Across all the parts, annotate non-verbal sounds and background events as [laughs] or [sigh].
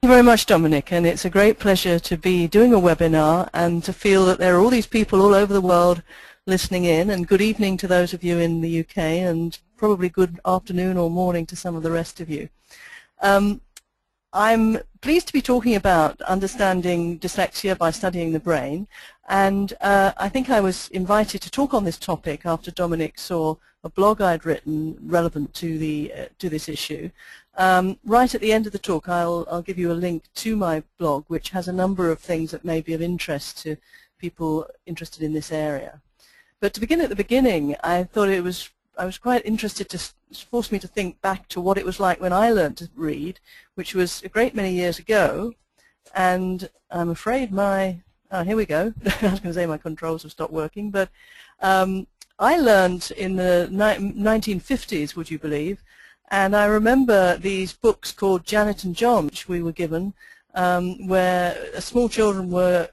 Thank you very much, Dominic, and it's a great pleasure to be doing a webinar and to feel that there are all these people all over the world listening in, and good evening to those of you in the UK, and probably good afternoon or morning to some of the rest of you. Um, I'm pleased to be talking about understanding dyslexia by studying the brain, and uh, I think I was invited to talk on this topic after Dominic saw a blog I'd written relevant to the uh, to this issue, um, right at the end of the talk, I'll, I'll give you a link to my blog, which has a number of things that may be of interest to people interested in this area. But to begin at the beginning, I thought it was I was quite interested to force me to think back to what it was like when I learned to read, which was a great many years ago. And I'm afraid my oh, here we go. [laughs] I was going to say my controls have stopped working, but um, I learned in the 1950s, would you believe, and I remember these books called Janet and John, which we were given, um, where small children were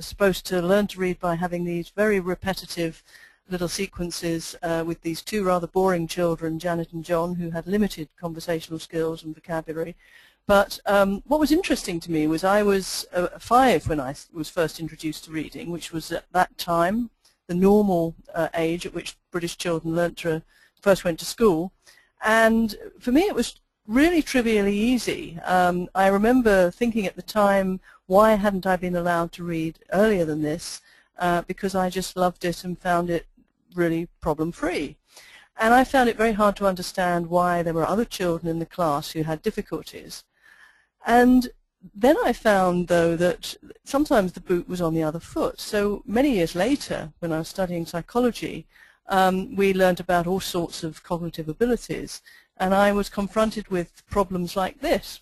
supposed to learn to read by having these very repetitive little sequences uh, with these two rather boring children, Janet and John, who had limited conversational skills and vocabulary. But um, what was interesting to me was I was uh, five when I was first introduced to reading, which was at that time the normal uh, age at which British children learnt to, first went to school. And for me, it was really trivially easy. Um, I remember thinking at the time, why hadn't I been allowed to read earlier than this? Uh, because I just loved it and found it really problem-free. And I found it very hard to understand why there were other children in the class who had difficulties. And then I found, though, that sometimes the boot was on the other foot. So many years later, when I was studying psychology, um, we learned about all sorts of cognitive abilities, and I was confronted with problems like this.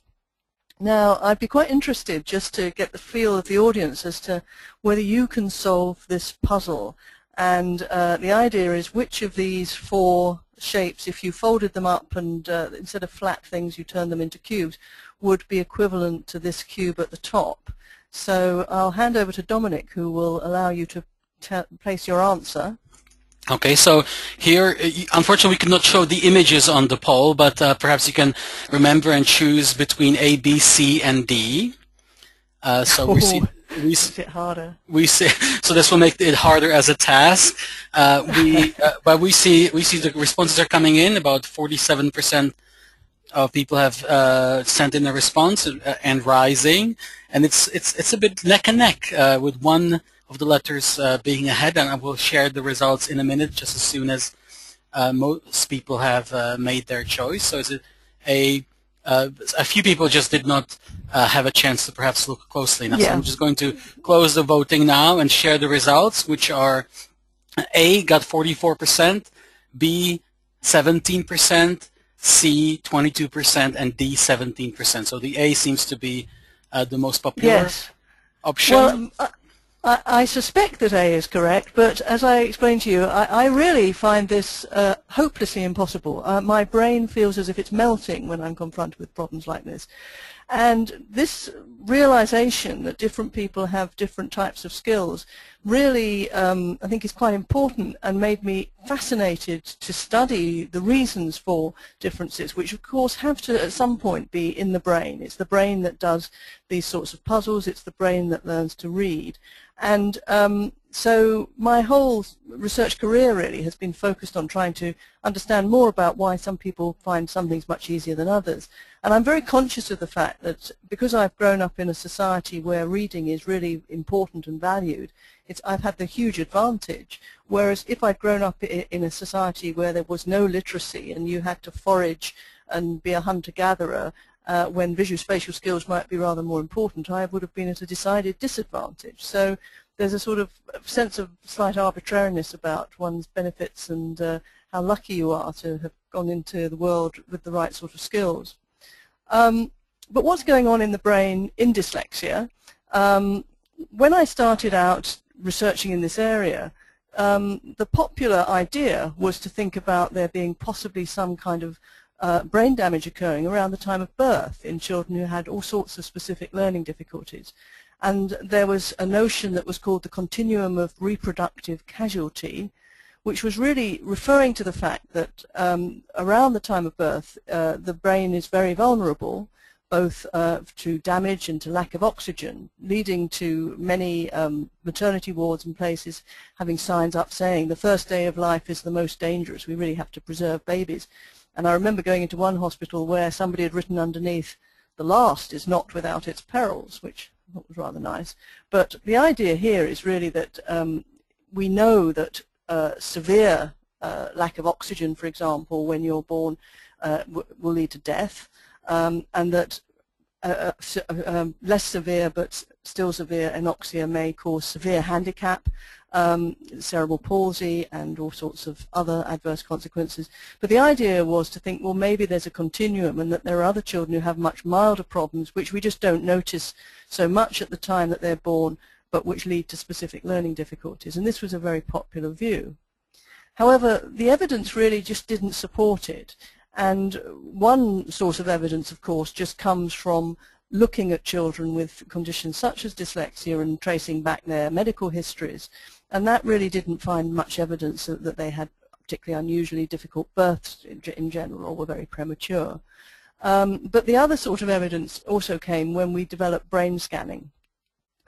Now, I'd be quite interested just to get the feel of the audience as to whether you can solve this puzzle. And uh, the idea is which of these four shapes, if you folded them up and uh, instead of flat things you turn them into cubes, would be equivalent to this cube at the top. So I'll hand over to Dominic who will allow you to place your answer. Okay, so here, uh, unfortunately, we cannot show the images on the poll, but uh, perhaps you can remember and choose between A, B, C, and D. Uh, so we see. [laughs] We see, it harder. We see, so this will make it harder as a task. Uh, we, uh, [laughs] but we see, we see the responses are coming in. About 47% of people have uh, sent in a response and rising, and it's it's it's a bit neck and neck with one of the letters uh, being ahead, and I will share the results in a minute, just as soon as uh, most people have uh, made their choice. So is it a uh, a few people just did not uh, have a chance to perhaps look closely enough. Yeah. So I'm just going to close the voting now and share the results, which are A got 44%, B 17%, C 22%, and D 17%. So the A seems to be uh, the most popular yes. option. Well, I, I, suspect that A is correct, but as I explained to you, I, I really find this uh, hopelessly impossible. Uh, my brain feels as if it's melting when I'm confronted with problems like this. And this realization that different people have different types of skills really, um, I think, is quite important and made me fascinated to study the reasons for differences, which of course have to at some point be in the brain. It's the brain that does these sorts of puzzles. It's the brain that learns to read. And um, so my whole research career really has been focused on trying to understand more about why some people find some things much easier than others. And I'm very conscious of the fact that because I've grown up in a society where reading is really important and valued, I've had the huge advantage. Whereas if I'd grown up in a society where there was no literacy and you had to forage and be a hunter-gatherer uh, when visual-spatial skills might be rather more important, I would have been at a decided disadvantage. So there's a sort of sense of slight arbitrariness about one's benefits and uh, how lucky you are to have gone into the world with the right sort of skills. Um, but what's going on in the brain in dyslexia? Um, when I started out researching in this area, um, the popular idea was to think about there being possibly some kind of uh, brain damage occurring around the time of birth in children who had all sorts of specific learning difficulties. And there was a notion that was called the continuum of reproductive casualty, which was really referring to the fact that um, around the time of birth, uh, the brain is very vulnerable, both uh, to damage and to lack of oxygen, leading to many um, maternity wards and places having signs up saying the first day of life is the most dangerous, we really have to preserve babies. And I remember going into one hospital where somebody had written underneath, the last is not without its perils, which I thought was rather nice. But the idea here is really that um, we know that uh, severe uh, lack of oxygen, for example, when you're born, uh, will lead to death um, and that uh, uh, uh, um, less severe but still severe anoxia may cause severe handicap, um, cerebral palsy and all sorts of other adverse consequences. But the idea was to think, well, maybe there's a continuum and that there are other children who have much milder problems which we just don't notice so much at the time that they're born but which lead to specific learning difficulties. And this was a very popular view. However, the evidence really just didn't support it. And one source of evidence, of course, just comes from looking at children with conditions such as dyslexia and tracing back their medical histories. And that really didn't find much evidence that they had particularly unusually difficult births in general or were very premature. Um, but the other sort of evidence also came when we developed brain scanning.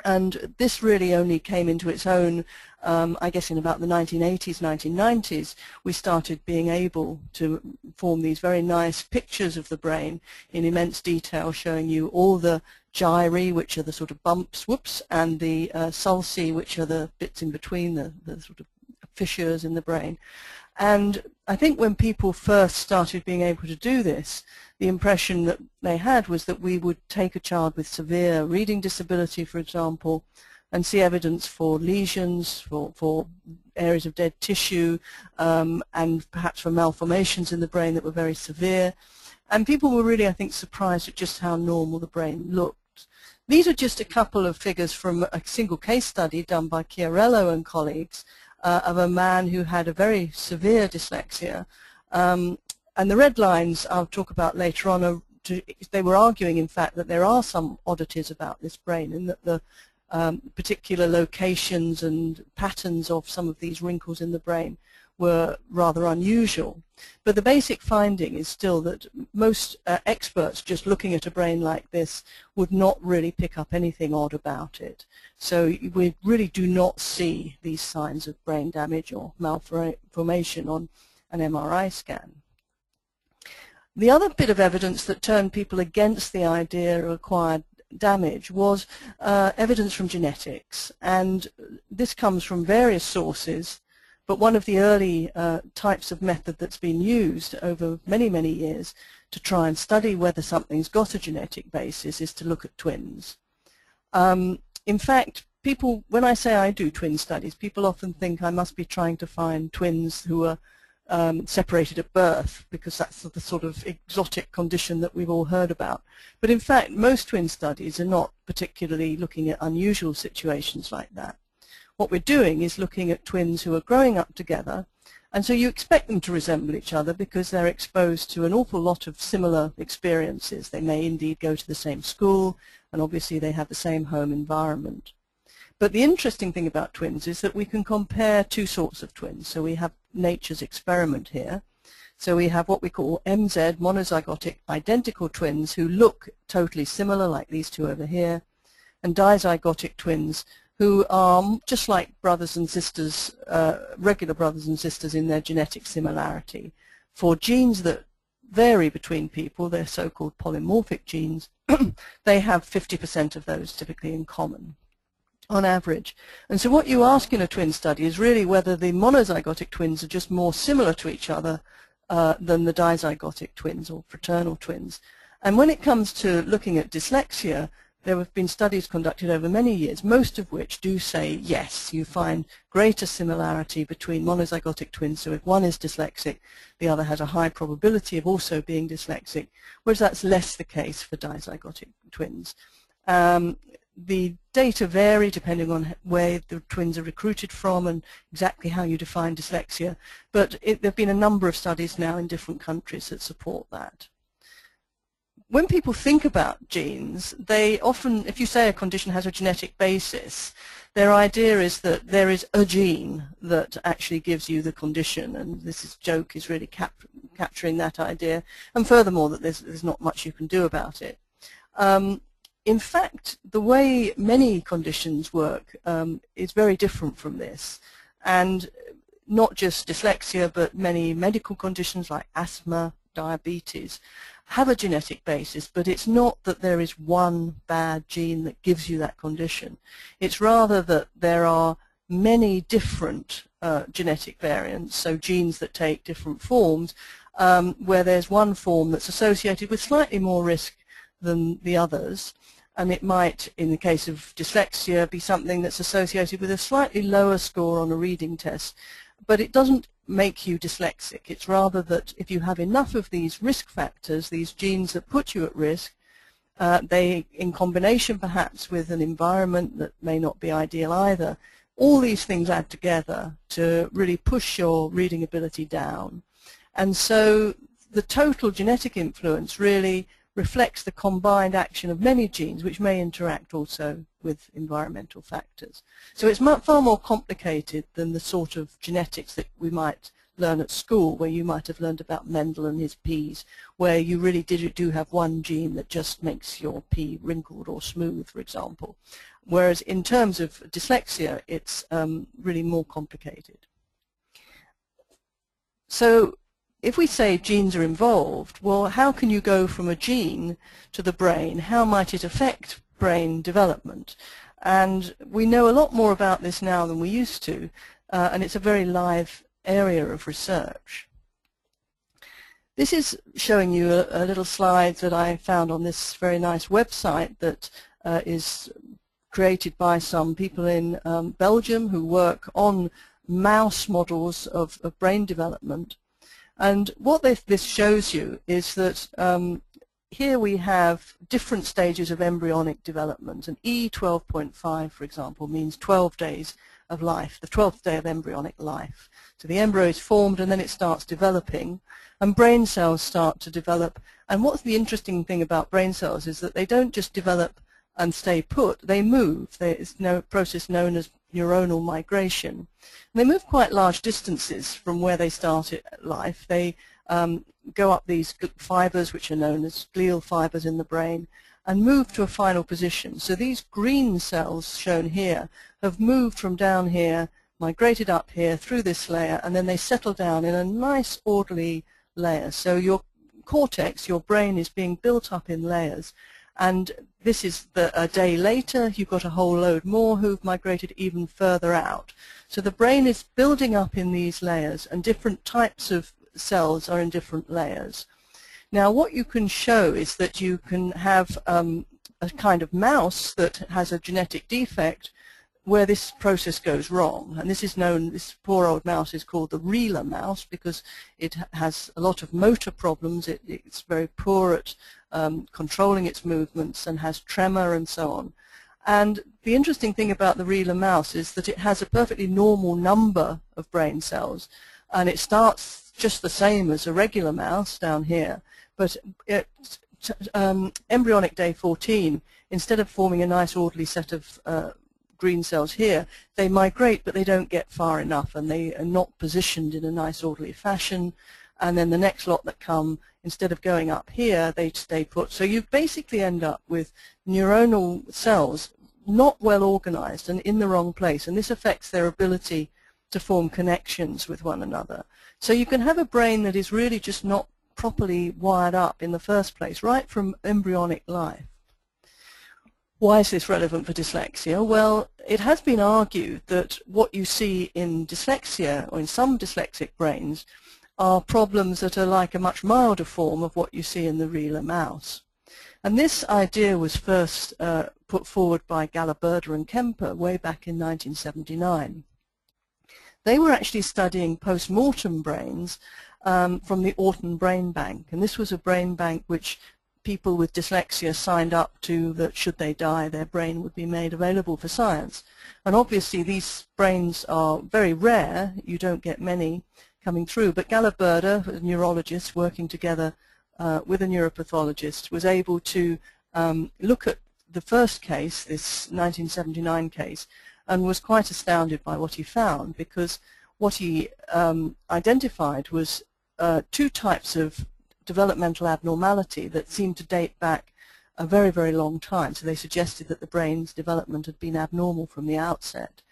And this really only came into its own, um, I guess, in about the 1980s, 1990s. We started being able to form these very nice pictures of the brain in immense detail, showing you all the gyri, which are the sort of bumps, whoops, and the uh, sulci, which are the bits in between, the, the sort of fissures in the brain. And I think when people first started being able to do this, the impression that they had was that we would take a child with severe reading disability, for example, and see evidence for lesions, for, for areas of dead tissue, um, and perhaps for malformations in the brain that were very severe. And people were really, I think, surprised at just how normal the brain looked. These are just a couple of figures from a single case study done by Chiarello and colleagues uh, of a man who had a very severe dyslexia um, and the red lines I'll talk about later on, are to, they were arguing, in fact, that there are some oddities about this brain and that the um, particular locations and patterns of some of these wrinkles in the brain were rather unusual. But the basic finding is still that most uh, experts just looking at a brain like this would not really pick up anything odd about it. So we really do not see these signs of brain damage or malformation on an MRI scan. The other bit of evidence that turned people against the idea of acquired damage was uh, evidence from genetics. And this comes from various sources, but one of the early uh, types of method that's been used over many, many years to try and study whether something's got a genetic basis is to look at twins. Um, in fact, people, when I say I do twin studies, people often think I must be trying to find twins who are um, separated at birth because that's the sort of exotic condition that we've all heard about. But in fact, most twin studies are not particularly looking at unusual situations like that. What we're doing is looking at twins who are growing up together and so you expect them to resemble each other because they're exposed to an awful lot of similar experiences. They may indeed go to the same school and obviously they have the same home environment. But the interesting thing about twins is that we can compare two sorts of twins. So we have nature's experiment here. So we have what we call MZ, monozygotic identical twins who look totally similar, like these two over here, and dizygotic twins who are just like brothers and sisters, uh, regular brothers and sisters in their genetic similarity. For genes that vary between people, they're so-called polymorphic genes, [clears throat] they have 50% of those typically in common on average. And so what you ask in a twin study is really whether the monozygotic twins are just more similar to each other uh, than the dizygotic twins or fraternal twins. And when it comes to looking at dyslexia, there have been studies conducted over many years, most of which do say yes, you find greater similarity between monozygotic twins, so if one is dyslexic, the other has a high probability of also being dyslexic, whereas that's less the case for dizygotic twins. Um, the data vary depending on where the twins are recruited from and exactly how you define dyslexia, but it, there have been a number of studies now in different countries that support that. When people think about genes, they often, if you say a condition has a genetic basis, their idea is that there is a gene that actually gives you the condition, and this is, joke is really cap capturing that idea, and furthermore that there's, there's not much you can do about it. Um, in fact, the way many conditions work um, is very different from this. And not just dyslexia, but many medical conditions like asthma, diabetes, have a genetic basis, but it's not that there is one bad gene that gives you that condition. It's rather that there are many different uh, genetic variants, so genes that take different forms, um, where there's one form that's associated with slightly more risk than the others, and it might, in the case of dyslexia, be something that's associated with a slightly lower score on a reading test, but it doesn't make you dyslexic. It's rather that if you have enough of these risk factors, these genes that put you at risk, uh, they, in combination perhaps with an environment that may not be ideal either, all these things add together to really push your reading ability down. And so the total genetic influence really reflects the combined action of many genes which may interact also with environmental factors. So it's far more complicated than the sort of genetics that we might learn at school where you might have learned about Mendel and his peas where you really did, do have one gene that just makes your pea wrinkled or smooth for example. Whereas in terms of dyslexia it's um, really more complicated. So if we say genes are involved, well, how can you go from a gene to the brain? How might it affect brain development? And we know a lot more about this now than we used to, uh, and it's a very live area of research. This is showing you a, a, little slide that I found on this very nice website that uh, is created by some people in um, Belgium who work on mouse models of, of brain development. And what this, this shows you is that um, here we have different stages of embryonic development. And E12.5, for example, means 12 days of life, the 12th day of embryonic life. So the embryo is formed and then it starts developing and brain cells start to develop. And what's the interesting thing about brain cells is that they don't just develop and stay put, they move. There's no process known as neuronal migration. And they move quite large distances from where they start life. They um, go up these fibers, which are known as glial fibers in the brain, and move to a final position. So these green cells shown here have moved from down here, migrated up here through this layer, and then they settle down in a nice orderly layer. So your cortex, your brain, is being built up in layers and this is the, a day later, you've got a whole load more who've migrated even further out. So the brain is building up in these layers, and different types of cells are in different layers. Now what you can show is that you can have um, a kind of mouse that has a genetic defect where this process goes wrong. And this is known, this poor old mouse is called the reeler mouse because it has a lot of motor problems. It, it's very poor at um, controlling its movements and has tremor and so on. And the interesting thing about the reeler mouse is that it has a perfectly normal number of brain cells and it starts just the same as a regular mouse down here, but it, um, embryonic day 14, instead of forming a nice orderly set of uh, green cells here, they migrate but they don't get far enough and they are not positioned in a nice orderly fashion and then the next lot that come, instead of going up here, they stay put. So you basically end up with neuronal cells not well organized and in the wrong place and this affects their ability to form connections with one another. So you can have a brain that is really just not properly wired up in the first place, right from embryonic life. Why is this relevant for dyslexia? Well, it has been argued that what you see in dyslexia, or in some dyslexic brains, are problems that are like a much milder form of what you see in the reeler mouse. And this idea was first uh, put forward by Galaburda and Kemper way back in 1979. They were actually studying post-mortem brains um, from the Orton Brain Bank. And this was a brain bank which people with dyslexia signed up to that should they die, their brain would be made available for science. And obviously these brains are very rare. You don't get many coming through. But Galaburda, a neurologist working together uh, with a neuropathologist, was able to um, look at the first case, this 1979 case, and was quite astounded by what he found because what he um, identified was uh, two types of developmental abnormality that seemed to date back a very, very long time. So they suggested that the brain's development had been abnormal from the outset.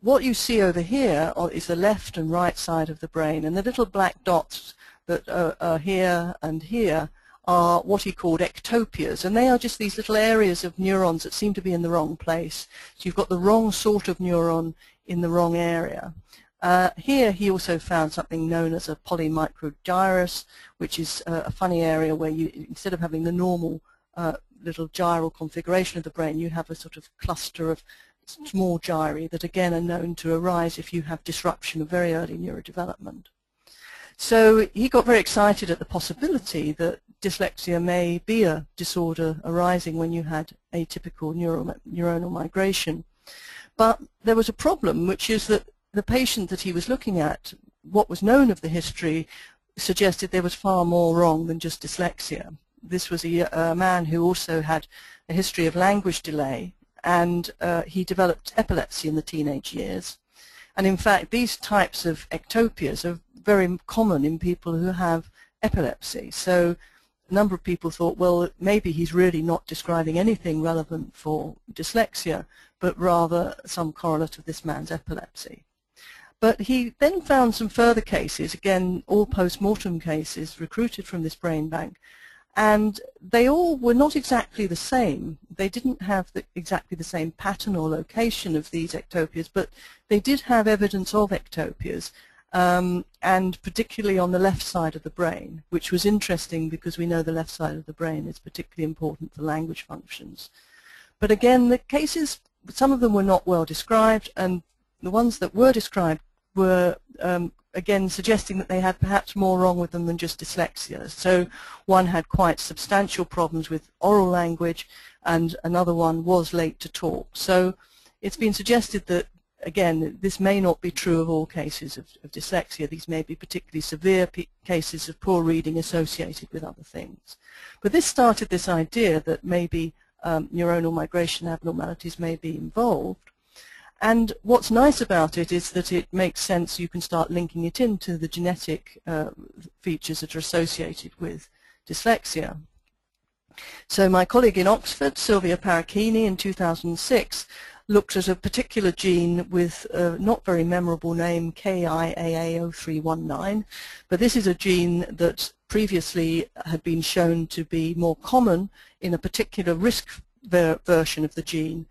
What you see over here is the left and right side of the brain, and the little black dots that are, are here and here are what he called ectopias, and they are just these little areas of neurons that seem to be in the wrong place. So you've got the wrong sort of neuron in the wrong area. Uh, here he also found something known as a polymicrogyrus, which is uh, a funny area where you, instead of having the normal uh, little gyral configuration of the brain, you have a sort of cluster of small gyri that again are known to arise if you have disruption of very early neurodevelopment. So he got very excited at the possibility that dyslexia may be a disorder arising when you had atypical neuronal migration. But there was a problem, which is that the patient that he was looking at, what was known of the history, suggested there was far more wrong than just dyslexia. This was a, a man who also had a history of language delay, and uh, he developed epilepsy in the teenage years. And in fact, these types of ectopias are very common in people who have epilepsy. So a number of people thought, well, maybe he's really not describing anything relevant for dyslexia, but rather some correlate of this man's epilepsy. But he then found some further cases, again, all post-mortem cases recruited from this brain bank, and they all were not exactly the same. They didn't have the, exactly the same pattern or location of these ectopias, but they did have evidence of ectopias, um, and particularly on the left side of the brain, which was interesting because we know the left side of the brain is particularly important for language functions. But again, the cases, some of them were not well described, and the ones that were described were, um, again, suggesting that they had perhaps more wrong with them than just dyslexia. So one had quite substantial problems with oral language, and another one was late to talk. So it's been suggested that again, this may not be true of all cases of, of dyslexia. These may be particularly severe cases of poor reading associated with other things. But this started this idea that maybe um, neuronal migration abnormalities may be involved. And what's nice about it is that it makes sense you can start linking it into the genetic uh, features that are associated with dyslexia. So my colleague in Oxford, Silvia Paracchini, in 2006, looked at a particular gene with a not very memorable name, KIAA0319, but this is a gene that previously had been shown to be more common in a particular risk ver version of the gene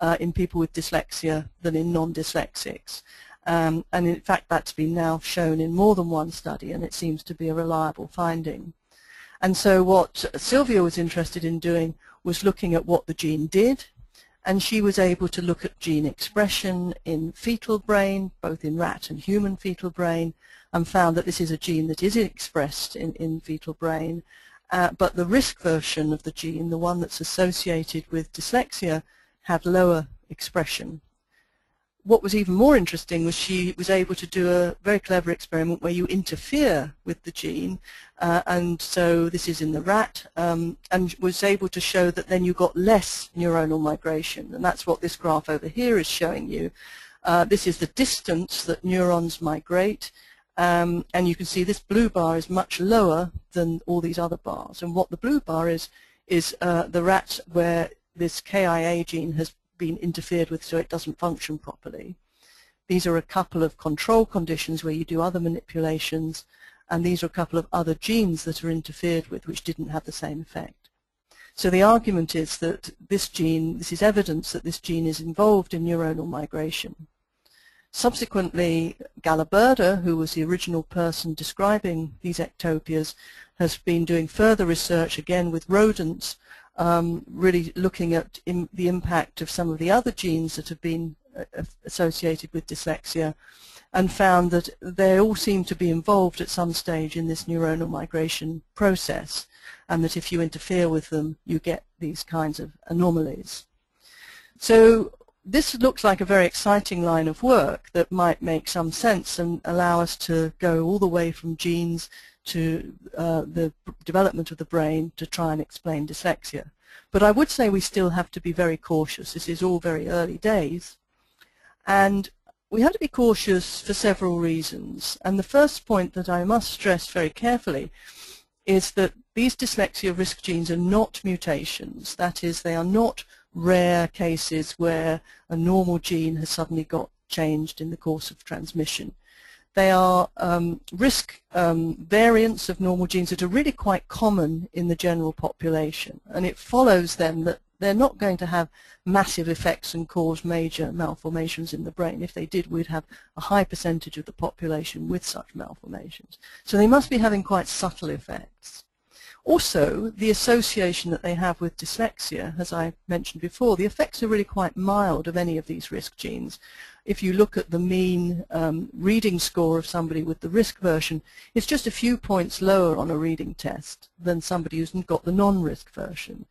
uh, in people with dyslexia than in non-dyslexics. Um, and in fact that's been now shown in more than one study and it seems to be a reliable finding. And so what Silvia was interested in doing was looking at what the gene did and she was able to look at gene expression in fetal brain, both in rat and human fetal brain, and found that this is a gene that is expressed in, in fetal brain, uh, but the risk version of the gene, the one that's associated with dyslexia, had lower expression what was even more interesting was she was able to do a very clever experiment where you interfere with the gene, uh, and so this is in the rat, um, and was able to show that then you got less neuronal migration, and that's what this graph over here is showing you. Uh, this is the distance that neurons migrate, um, and you can see this blue bar is much lower than all these other bars, and what the blue bar is is uh, the rat where this KIA gene has been interfered with so it doesn't function properly. These are a couple of control conditions where you do other manipulations, and these are a couple of other genes that are interfered with which didn't have the same effect. So the argument is that this gene, this is evidence that this gene is involved in neuronal migration. Subsequently, Galaburda, who was the original person describing these ectopias, has been doing further research, again with rodents, um, really looking at the impact of some of the other genes that have been uh, associated with dyslexia and found that they all seem to be involved at some stage in this neuronal migration process and that if you interfere with them you get these kinds of anomalies. So this looks like a very exciting line of work that might make some sense and allow us to go all the way from genes to uh, the development of the brain to try and explain dyslexia. But I would say we still have to be very cautious. This is all very early days. And we have to be cautious for several reasons. And the first point that I must stress very carefully is that these dyslexia risk genes are not mutations. That is, they are not rare cases where a normal gene has suddenly got changed in the course of transmission. They are um, risk um, variants of normal genes that are really quite common in the general population. And it follows then that they're not going to have massive effects and cause major malformations in the brain. If they did, we'd have a high percentage of the population with such malformations. So they must be having quite subtle effects. Also, the association that they have with dyslexia, as I mentioned before, the effects are really quite mild of any of these risk genes. If you look at the mean um, reading score of somebody with the risk version, it's just a few points lower on a reading test than somebody who's got the non-risk version.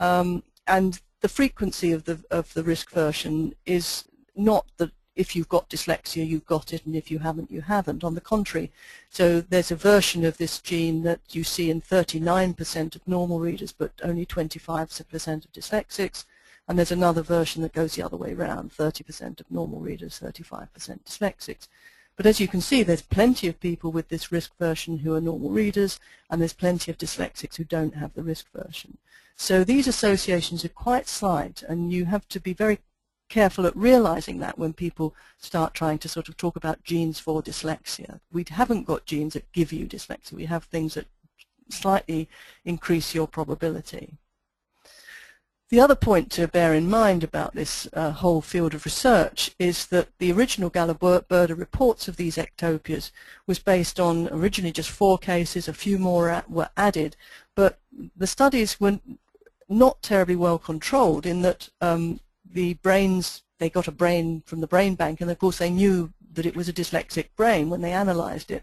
Um, and the frequency of the of the risk version is not that if you've got dyslexia you've got it and if you haven't you haven't on the contrary so there's a version of this gene that you see in 39% of normal readers but only 25% of dyslexics and there's another version that goes the other way around 30% of normal readers 35% dyslexics but as you can see there's plenty of people with this risk version who are normal readers and there's plenty of dyslexics who don't have the risk version so these associations are quite slight, and you have to be very careful at realizing that when people start trying to sort of talk about genes for dyslexia. We haven't got genes that give you dyslexia. We have things that slightly increase your probability. The other point to bear in mind about this uh, whole field of research is that the original Galaburda reports of these ectopias was based on originally just four cases, a few more were added, but the studies were not terribly well controlled in that um, the brains, they got a brain from the brain bank and of course they knew that it was a dyslexic brain when they analyzed it.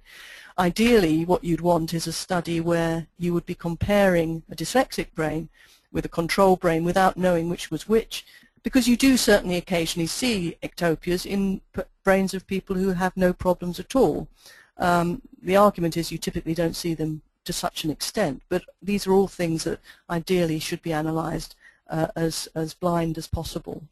Ideally what you'd want is a study where you would be comparing a dyslexic brain with a control brain without knowing which was which because you do certainly occasionally see ectopias in brains of people who have no problems at all. Um, the argument is you typically don't see them to such an extent. But these are all things that ideally should be analyzed uh, as, as blind as possible.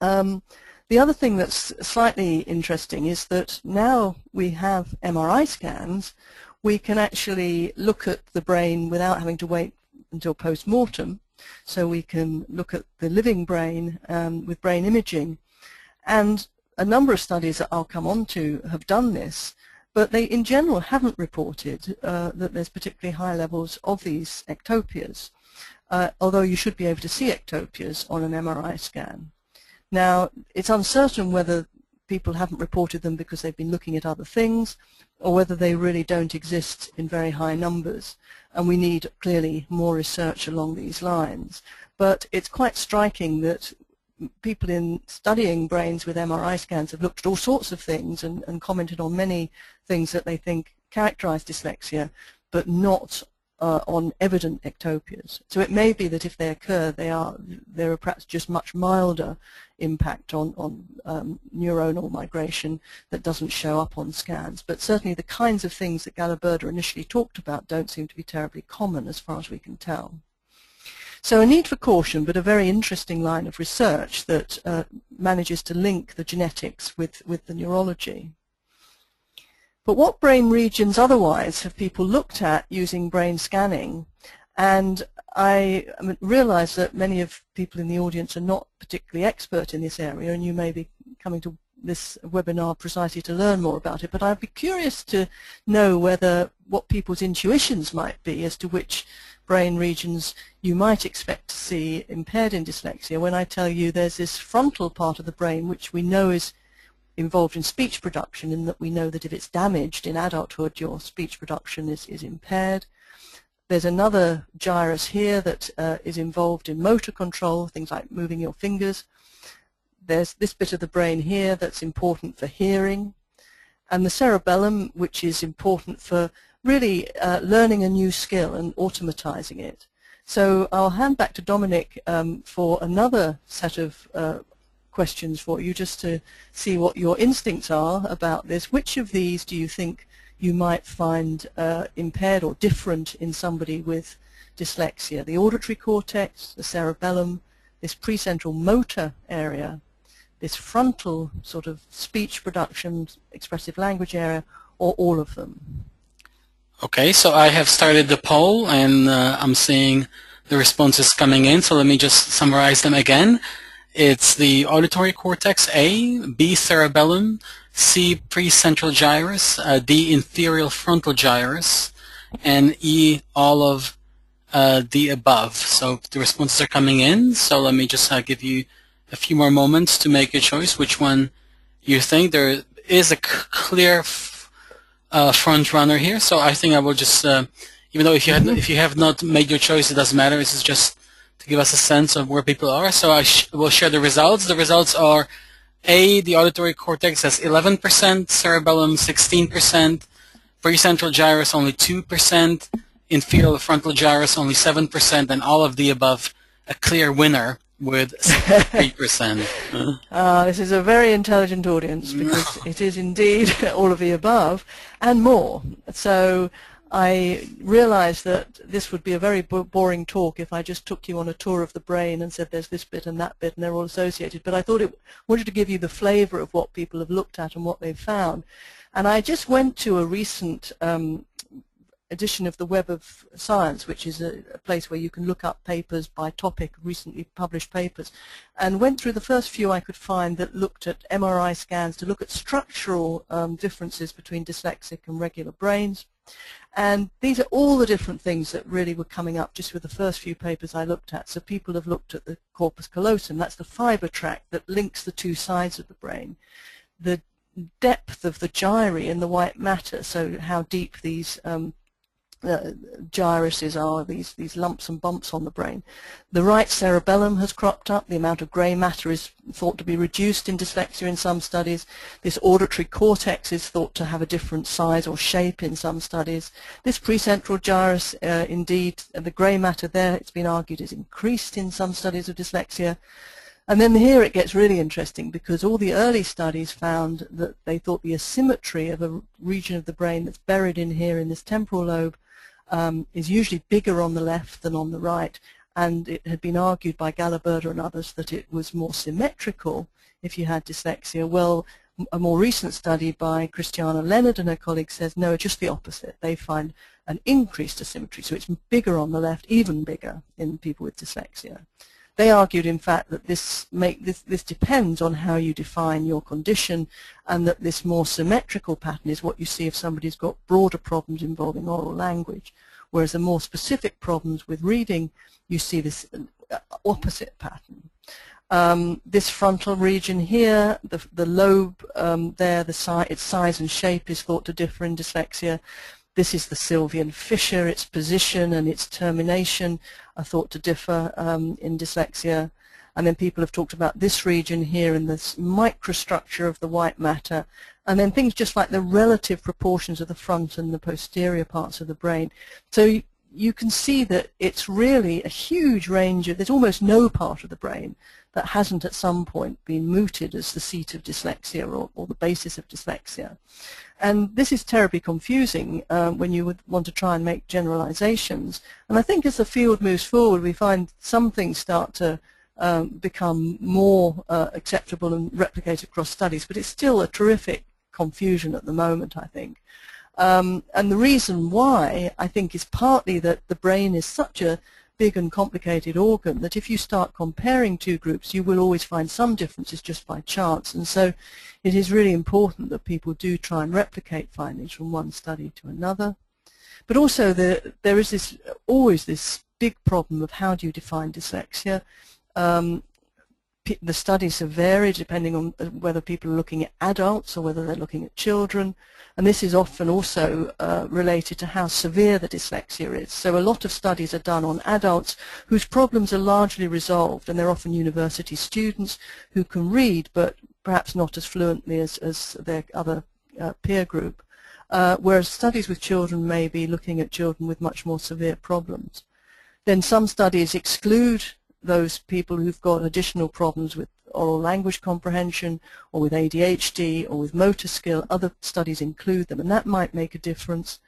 Um, the other thing that's slightly interesting is that now we have MRI scans, we can actually look at the brain without having to wait until post-mortem. So we can look at the living brain um, with brain imaging. And a number of studies that I'll come on to have done this but they in general haven't reported uh, that there's particularly high levels of these ectopias, uh, although you should be able to see ectopias on an MRI scan. Now, it's uncertain whether people haven't reported them because they've been looking at other things or whether they really don't exist in very high numbers. And we need clearly more research along these lines. But it's quite striking that people in studying brains with MRI scans have looked at all sorts of things and, and commented on many things that they think characterize dyslexia, but not uh, on evident ectopias. So it may be that if they occur, they are there are perhaps just much milder impact on on um, neuronal migration that doesn't show up on scans. But certainly the kinds of things that Galaburda initially talked about don't seem to be terribly common as far as we can tell. So a need for caution, but a very interesting line of research that uh, manages to link the genetics with, with the neurology. But what brain regions otherwise have people looked at using brain scanning? And I realize that many of people in the audience are not particularly expert in this area, and you may be coming to this webinar precisely to learn more about it, but I'd be curious to know whether what people's intuitions might be as to which brain regions you might expect to see impaired in dyslexia when I tell you there's this frontal part of the brain which we know is involved in speech production and that we know that if it's damaged in adulthood your speech production is, is impaired. There's another gyrus here that uh, is involved in motor control, things like moving your fingers. There's this bit of the brain here that's important for hearing. And the cerebellum, which is important for really uh, learning a new skill and automatizing it. So I'll hand back to Dominic um, for another set of uh, questions for you just to see what your instincts are about this. Which of these do you think you might find uh, impaired or different in somebody with dyslexia? The auditory cortex, the cerebellum, this precentral motor area, this frontal sort of speech production, expressive language area, or all of them? Okay, so I have started the poll and uh, I'm seeing the responses coming in. So let me just summarize them again. It's the auditory cortex A, B cerebellum, C precentral gyrus, uh, D inferior frontal gyrus, and E all of uh, the above. So the responses are coming in. So let me just uh, give you a few more moments to make your choice which one you think. There is a clear uh, front runner here. So I think I will just, uh, even though if you had, if you have not made your choice, it doesn't matter. This is just to give us a sense of where people are. So I sh- will share the results. The results are A, the auditory cortex has 11%, cerebellum 16%, precentral gyrus only 2%, inferior frontal gyrus only 7%, and all of the above a clear winner with [laughs] 3%. uh, this is a very intelligent audience because no. it is indeed [laughs] all of the above and more. So I realized that this would be a very boring talk if I just took you on a tour of the brain and said there's this bit and that bit and they're all associated. But I thought it wanted to give you the flavor of what people have looked at and what they've found. And I just went to a recent um, edition of the Web of Science, which is a, a, place where you can look up papers by topic, recently published papers, and went through the first few I could find that looked at MRI scans to look at structural um, differences between dyslexic and regular brains. And these are all the different things that really were coming up just with the first few papers I looked at. So people have looked at the corpus callosum, that's the fiber tract that links the two sides of the brain. The depth of the gyri in the white matter, so how deep these um, uh, gyruses are, these, these lumps and bumps on the brain. The right cerebellum has cropped up. The amount of grey matter is thought to be reduced in dyslexia in some studies. This auditory cortex is thought to have a different size or shape in some studies. This precentral gyrus, uh, indeed, the grey matter there, it's been argued, is increased in some studies of dyslexia. And then here it gets really interesting because all the early studies found that they thought the asymmetry of a region of the brain that's buried in here in this temporal lobe um, is usually bigger on the left than on the right, and it had been argued by Galaburda and others that it was more symmetrical if you had dyslexia. Well, a more recent study by Christiana Leonard and her colleagues says no, it's just the opposite. They find an increased asymmetry, so it's bigger on the left, even bigger in people with dyslexia. They argued, in fact, that this, make, this, this depends on how you define your condition and that this more symmetrical pattern is what you see if somebody's got broader problems involving oral language, whereas the more specific problems with reading, you see this uh, opposite pattern. Um, this frontal region here, the, the lobe um, there, the si its size and shape is thought to differ in dyslexia. This is the Sylvian fissure, its position and its termination are thought to differ um, in dyslexia. And then people have talked about this region here and this microstructure of the white matter. And then things just like the relative proportions of the front and the posterior parts of the brain. So you can see that it's really a huge range of, there's almost no part of the brain that hasn't at some point been mooted as the seat of dyslexia or, or the basis of dyslexia. And this is terribly confusing um, when you would want to try and make generalizations. And I think as the field moves forward, we find some things start to um, become more uh, acceptable and replicated across studies, but it's still a terrific confusion at the moment, I think. Um, and the reason why, I think, is partly that the brain is such a big and complicated organ that if you start comparing two groups, you will always find some differences just by chance. And so it is really important that people do try and replicate findings from one study to another. But also the, there is this always this big problem of how do you define dyslexia. Um, the studies have varied depending on uh, whether people are looking at adults or whether they're looking at children. And this is often also uh, related to how severe the dyslexia is. So a lot of studies are done on adults whose problems are largely resolved, and they're often university students who can read, but perhaps not as fluently as, as their other uh, peer group. Uh, whereas studies with children may be looking at children with much more severe problems. Then some studies exclude those people who've got additional problems with oral language comprehension or with ADHD or with motor skill. Other studies include them, and that might make a difference.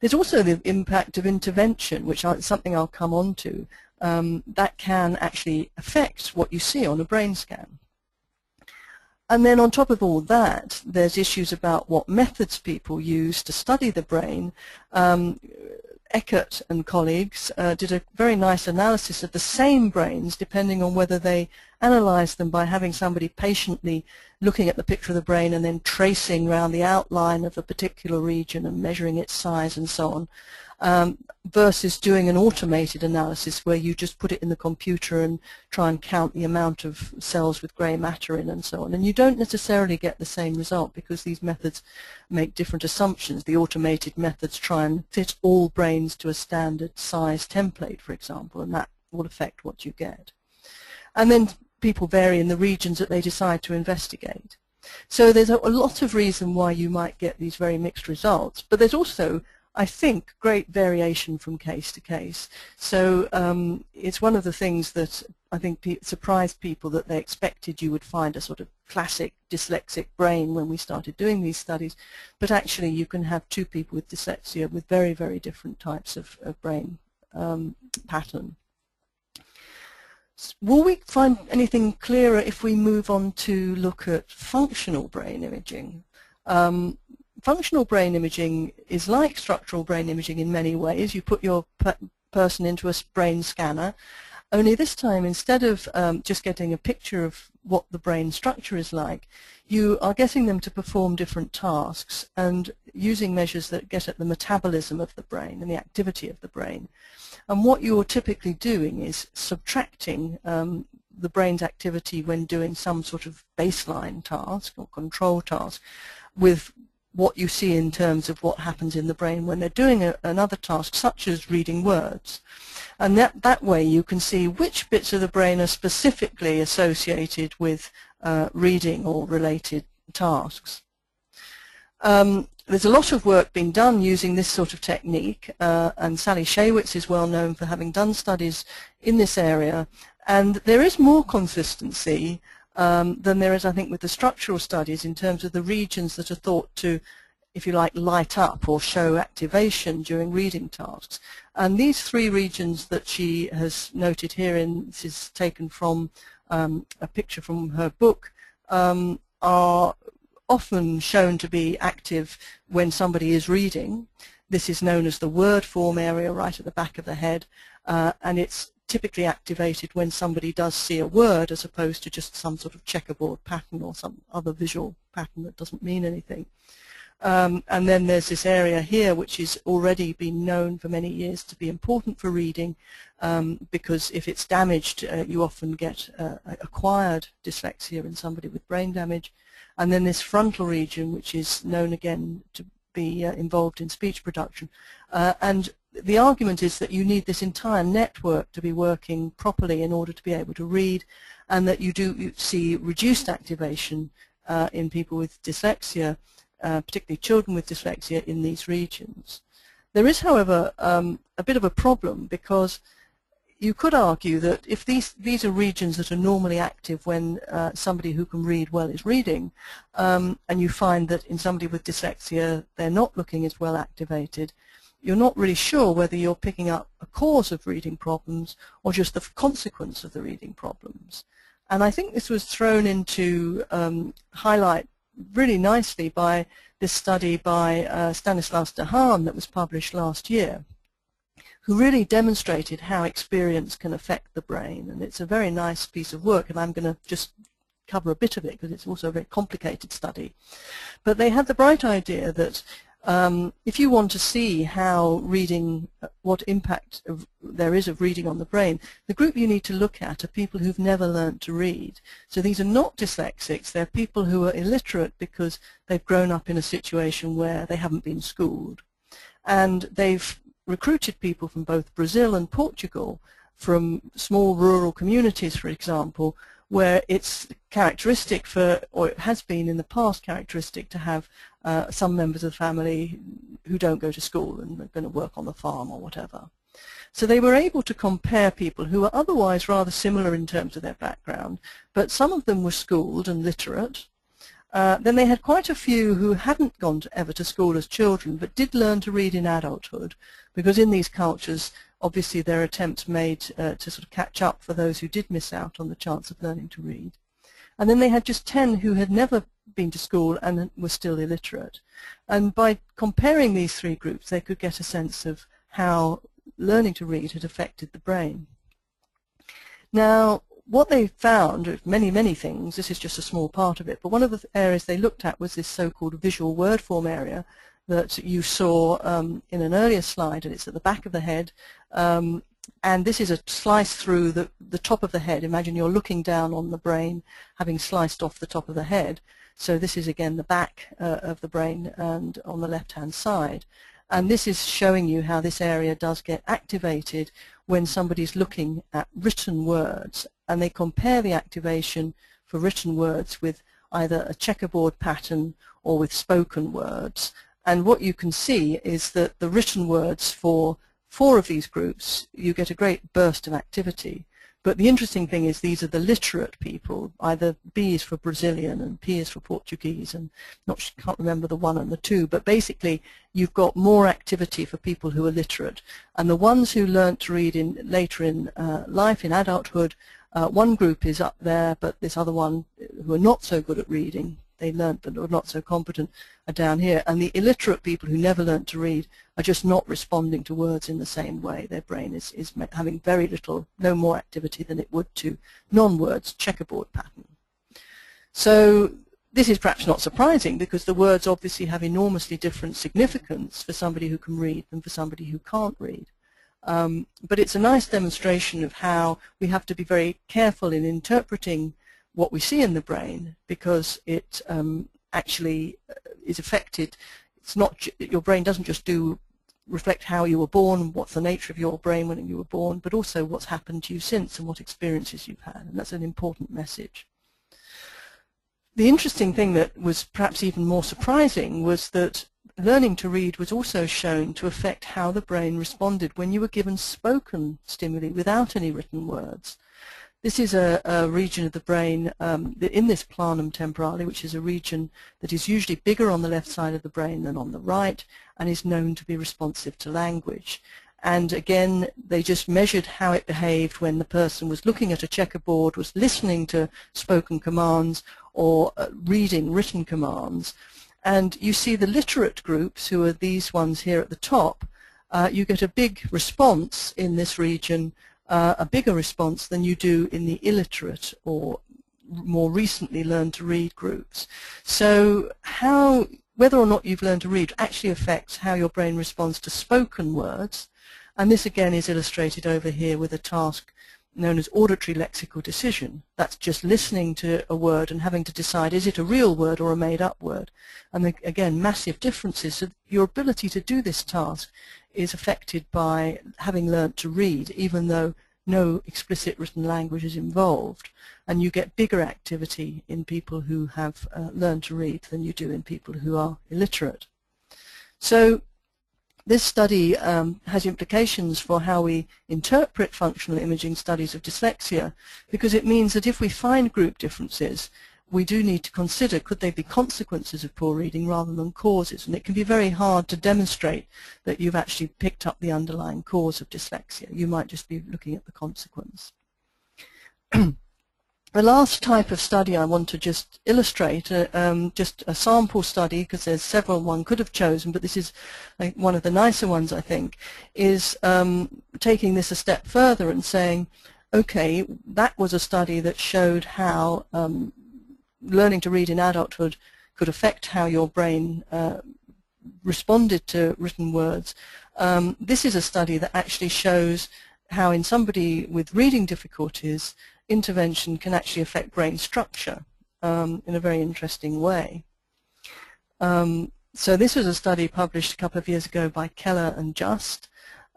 There's also the impact of intervention, which is something I'll come on to, um, that can actually affect what you see on a brain scan. And then on top of all that, there's issues about what methods people use to study the brain. Um, Eckert and colleagues uh, did a very nice analysis of the same brains depending on whether they analyzed them by having somebody patiently looking at the picture of the brain and then tracing around the outline of a particular region and measuring its size and so on, um, versus doing an automated analysis where you just put it in the computer and try and count the amount of cells with grey matter in and so on. And you don't necessarily get the same result because these methods make different assumptions. The automated methods try and fit all brains to a standard size template, for example, and that will affect what you get. And then people vary in the regions that they decide to investigate. So there's a lot of reason why you might get these very mixed results, but there's also I think, great variation from case to case. So um, it's one of the things that I think pe surprised people that they expected you would find a sort of classic dyslexic brain when we started doing these studies, but actually you can have two people with dyslexia with very, very different types of, of brain um, pattern. Will we find anything clearer if we move on to look at functional brain imaging? Um, functional brain imaging is like structural brain imaging in many ways. You put your per person into a brain scanner, only this time instead of um, just getting a picture of what the brain structure is like, you are getting them to perform different tasks and using measures that get at the metabolism of the brain and the activity of the brain. And what you're typically doing is subtracting um, the brain's activity when doing some sort of baseline task or control task with what you see in terms of what happens in the brain when they're doing a, another task, such as reading words. And that, that way you can see which bits of the brain are specifically associated with uh, reading or related tasks. Um, there's a lot of work being done using this sort of technique, uh, and Sally Shaywitz is well known for having done studies in this area, and there is more consistency um, than there is, I think, with the structural studies in terms of the regions that are thought to, if you like, light up or show activation during reading tasks. And these three regions that she has noted here, in, this is taken from um, a picture from her book, um, are often shown to be active when somebody is reading. This is known as the word form area right at the back of the head, uh, and it's typically activated when somebody does see a word as opposed to just some sort of checkerboard pattern or some other visual pattern that doesn't mean anything. Um, and then there's this area here which has already been known for many years to be important for reading um, because if it's damaged uh, you often get uh, acquired dyslexia in somebody with brain damage. And then this frontal region which is known again to be uh, involved in speech production. Uh, and the argument is that you need this entire network to be working properly in order to be able to read and that you do see reduced activation uh, in people with dyslexia, uh, particularly children with dyslexia in these regions. There is, however, um, a bit of a problem because you could argue that if these, these are regions that are normally active when uh, somebody who can read well is reading, um, and you find that in somebody with dyslexia they're not looking as well activated, you're not really sure whether you're picking up a cause of reading problems or just the consequence of the reading problems. And I think this was thrown into um, highlight really nicely by this study by uh, Stanislas Dehaene that was published last year, who really demonstrated how experience can affect the brain. And it's a very nice piece of work, and I'm going to just cover a bit of it because it's also a very complicated study. But they had the bright idea that um, if you want to see how reading, uh, what impact of, there is of reading on the brain, the group you need to look at are people who've never learned to read. So these are not dyslexics, they're people who are illiterate because they've grown up in a situation where they haven't been schooled. And they've recruited people from both Brazil and Portugal, from small rural communities, for example, where it's characteristic for, or it has been in the past characteristic to have uh, some members of the family who don't go to school and are going to work on the farm or whatever. So they were able to compare people who were otherwise rather similar in terms of their background, but some of them were schooled and literate. Uh, then they had quite a few who hadn't gone to, ever to school as children, but did learn to read in adulthood, because in these cultures obviously there are attempts made uh, to sort of catch up for those who did miss out on the chance of learning to read. And then they had just 10 who had never been to school and were still illiterate. And by comparing these three groups, they could get a sense of how learning to read had affected the brain. Now, what they found, of many, many things, this is just a small part of it, but one of the areas they looked at was this so-called visual word form area that you saw um, in an earlier slide, and it's at the back of the head. Um, and this is a slice through the, the top of the head. Imagine you're looking down on the brain, having sliced off the top of the head. So this is again the back uh, of the brain and on the left-hand side. And this is showing you how this area does get activated when somebody's looking at written words. And they compare the activation for written words with either a checkerboard pattern or with spoken words. And what you can see is that the written words for four of these groups, you get a great burst of activity. But the interesting thing is these are the literate people. Either B is for Brazilian and P is for Portuguese, and not can't remember the one and the two. But basically, you've got more activity for people who are literate, and the ones who learnt to read in later in uh, life, in adulthood, uh, one group is up there, but this other one, who are not so good at reading, they learnt but are not so competent are down here. And the illiterate people who never learnt to read are just not responding to words in the same way. Their brain is, is having very little, no more activity than it would to non-words checkerboard pattern. So this is perhaps not surprising because the words obviously have enormously different significance for somebody who can read than for somebody who can't read. Um, but it's a nice demonstration of how we have to be very careful in interpreting what we see in the brain because it um, actually uh, is affected. It's not your brain doesn't just do reflect how you were born, what's the nature of your brain when you were born, but also what's happened to you since and what experiences you've had, and that's an important message. The interesting thing that was perhaps even more surprising was that learning to read was also shown to affect how the brain responded when you were given spoken stimuli without any written words. This is a, a region of the brain um, in this planum temporale, which is a region that is usually bigger on the left side of the brain than on the right and is known to be responsive to language. And again, they just measured how it behaved when the person was looking at a checkerboard, was listening to spoken commands or uh, reading written commands. And you see the literate groups, who are these ones here at the top, uh, you get a big response in this region uh, a bigger response than you do in the illiterate or more recently learned to read groups. So how, whether or not you've learned to read actually affects how your brain responds to spoken words. And this again is illustrated over here with a task known as auditory lexical decision. That's just listening to a word and having to decide is it a real word or a made-up word. And again, massive differences. So your ability to do this task is affected by having learnt to read, even though no explicit written language is involved. And you get bigger activity in people who have uh, learned to read than you do in people who are illiterate. So this study um, has implications for how we interpret functional imaging studies of dyslexia because it means that if we find group differences, we do need to consider could they be consequences of poor reading rather than causes. And it can be very hard to demonstrate that you've actually picked up the underlying cause of dyslexia. You might just be looking at the consequence. [clears throat] The last type of study I want to just illustrate, uh, um, just a sample study, because there's several one could have chosen, but this is one of the nicer ones, I think, is um, taking this a step further and saying, okay, that was a study that showed how um, learning to read in adulthood could affect how your brain uh, responded to written words. Um, this is a study that actually shows how in somebody with reading difficulties, intervention can actually affect brain structure um, in a very interesting way. Um, so this was a study published a couple of years ago by Keller and Just.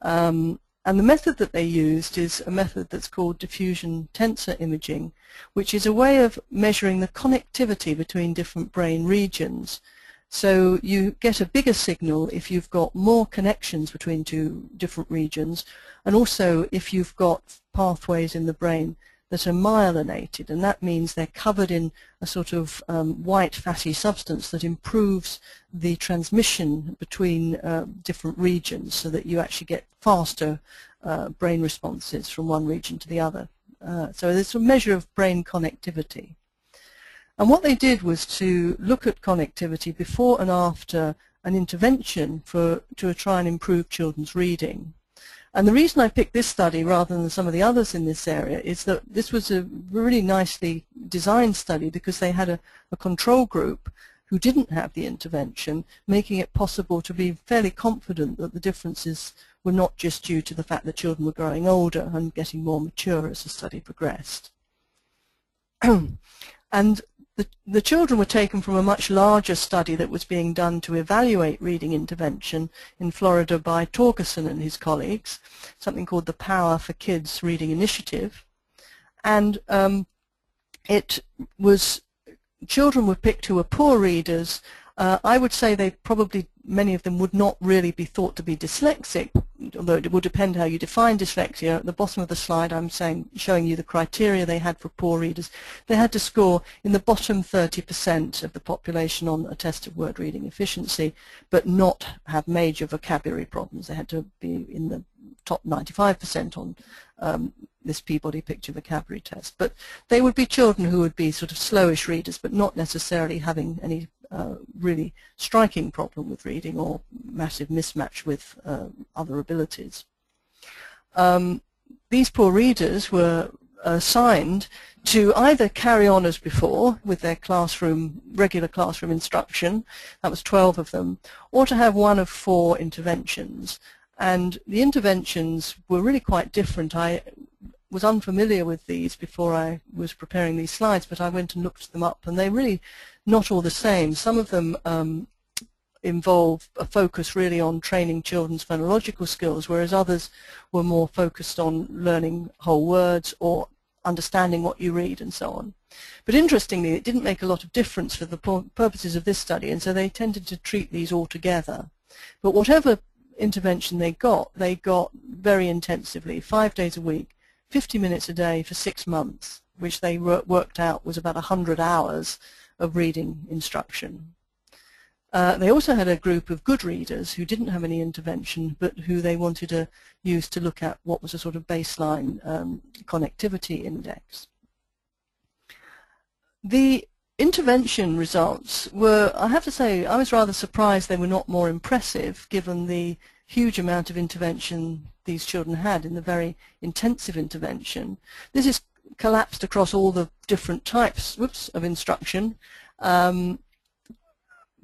Um, and the method that they used is a method that's called diffusion tensor imaging, which is a way of measuring the connectivity between different brain regions. So you get a bigger signal if you've got more connections between two different regions, and also if you've got pathways in the brain that are myelinated, and that means they're covered in a sort of um, white fatty substance that improves the transmission between uh, different regions so that you actually get faster uh, brain responses from one region to the other. Uh, so it's a measure of brain connectivity. And what they did was to look at connectivity before and after an intervention for, to try and improve children's reading. And the reason I picked this study rather than some of the others in this area is that this was a really nicely designed study because they had a, a control group who didn't have the intervention, making it possible to be fairly confident that the differences were not just due to the fact that children were growing older and getting more mature as the study progressed. [clears throat] and the, the children were taken from a much larger study that was being done to evaluate reading intervention in Florida by Torgesen and his colleagues, something called the Power for Kids Reading Initiative. And um, it was children were picked who were poor readers. Uh, I would say they probably, many of them would not really be thought to be dyslexic, although it will depend how you define dyslexia. At the bottom of the slide I'm saying, showing you the criteria they had for poor readers. They had to score in the bottom 30% of the population on a test of word reading efficiency, but not have major vocabulary problems. They had to be in the top 95% on um, this Peabody picture vocabulary test. But they would be children who would be sort of slowish readers, but not necessarily having any really striking problem with reading or massive mismatch with uh, other abilities. Um, these poor readers were assigned to either carry on as before with their classroom, regular classroom instruction, that was 12 of them, or to have one of four interventions. And the interventions were really quite different. I was unfamiliar with these before I was preparing these slides, but I went and looked them up, and they're really not all the same. Some of them um, involve a focus really on training children's phonological skills, whereas others were more focused on learning whole words or understanding what you read and so on. But interestingly, it didn't make a lot of difference for the purposes of this study, and so they tended to treat these all together. But whatever intervention they got, they got very intensively, five days a week, 50 minutes a day for six months, which they worked out was about 100 hours of reading instruction. Uh, they also had a group of good readers who didn't have any intervention, but who they wanted to use to look at what was a sort of baseline um, connectivity index. The intervention results were, I have to say, I was rather surprised they were not more impressive given the huge amount of intervention these children had in the very intensive intervention. This is collapsed across all the different types whoops, of instruction um,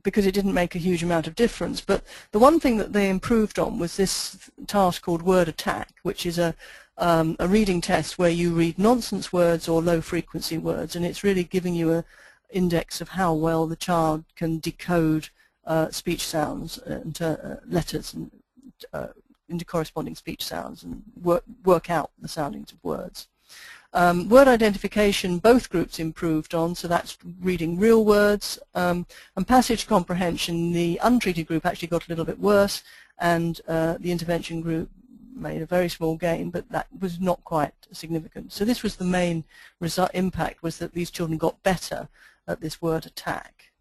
because it didn't make a huge amount of difference. But the one thing that they improved on was this task called word attack, which is a um, a reading test where you read nonsense words or low frequency words and it's really giving you an index of how well the child can decode uh, speech sounds into uh, letters and uh, into corresponding speech sounds and work, work out the soundings of words. Um, word identification, both groups improved on, so that's reading real words. Um, and passage comprehension, the untreated group actually got a little bit worse, and uh, the intervention group made a very small gain, but that was not quite significant. So this was the main result, impact, was that these children got better at this word attack.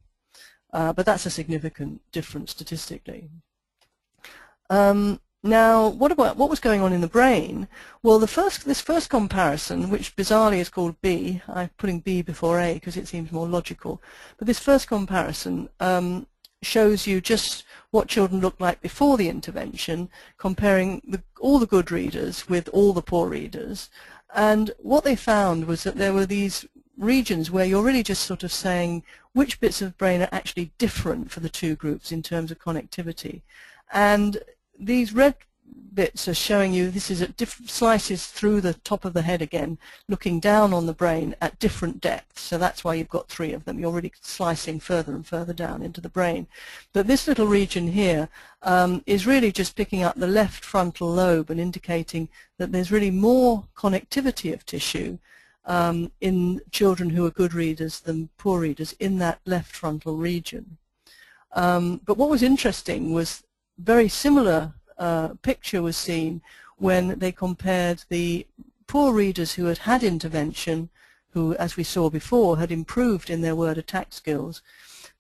Uh, but that's a significant difference statistically. Um, now, what about what was going on in the brain? Well, the first this first comparison, which bizarrely is called B, I'm putting B before A because it seems more logical. But this first comparison um, shows you just what children looked like before the intervention, comparing the, all the good readers with all the poor readers. And what they found was that there were these regions where you're really just sort of saying which bits of brain are actually different for the two groups in terms of connectivity. And these red bits are showing you this is at different slices through the top of the head again, looking down on the brain at different depths. So that's why you've got three of them. You're really slicing further and further down into the brain. But this little region here um, is really just picking up the left frontal lobe and indicating that there's really more connectivity of tissue um, in children who are good readers than poor readers in that left frontal region. Um, but what was interesting was very similar uh, picture was seen when they compared the poor readers who had had intervention, who, as we saw before, had improved in their word attack skills,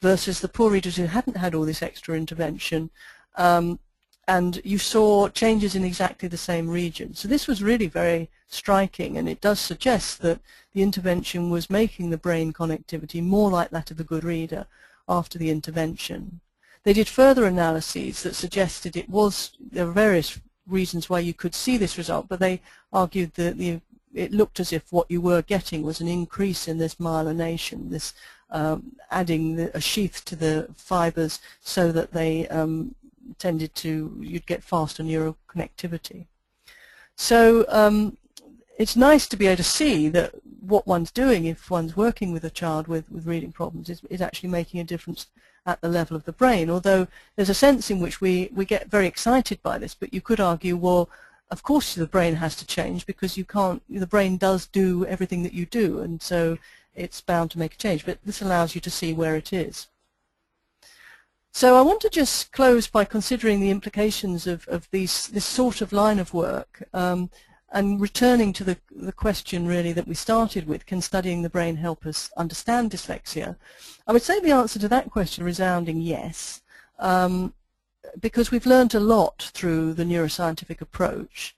versus the poor readers who hadn't had all this extra intervention, um, and you saw changes in exactly the same region. So this was really very striking, and it does suggest that the intervention was making the brain connectivity more like that of a good reader after the intervention. They did further analyses that suggested it was, there were various reasons why you could see this result, but they argued that the, it looked as if what you were getting was an increase in this myelination, this um, adding the, a sheath to the fibers so that they um, tended to, you'd get faster neural connectivity. So um, it's nice to be able to see that what one's doing if one's working with a child with, with reading problems is, is actually making a difference at the level of the brain, although there's a sense in which we, we get very excited by this, but you could argue, well, of course the brain has to change because you can't, the brain does do everything that you do, and so it's bound to make a change, but this allows you to see where it is. So I want to just close by considering the implications of, of these, this sort of line of work um, and returning to the, the question really that we started with, can studying the brain help us understand dyslexia? I would say the answer to that question resounding yes, um, because we've learned a lot through the neuroscientific approach.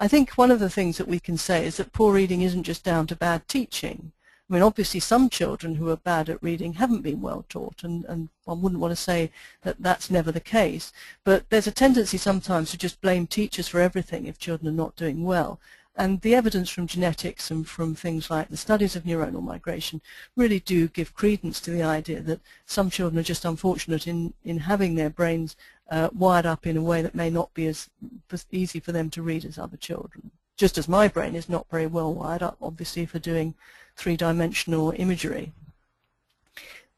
I think one of the things that we can say is that poor reading isn't just down to bad teaching. I mean, obviously some children who are bad at reading haven't been well taught, and, and one wouldn't want to say that that's never the case. But there's a tendency sometimes to just blame teachers for everything if children are not doing well. And the evidence from genetics and from things like the studies of neuronal migration really do give credence to the idea that some children are just unfortunate in, in having their brains uh, wired up in a way that may not be as easy for them to read as other children. Just as my brain is not very well wired up, obviously, for doing three-dimensional imagery.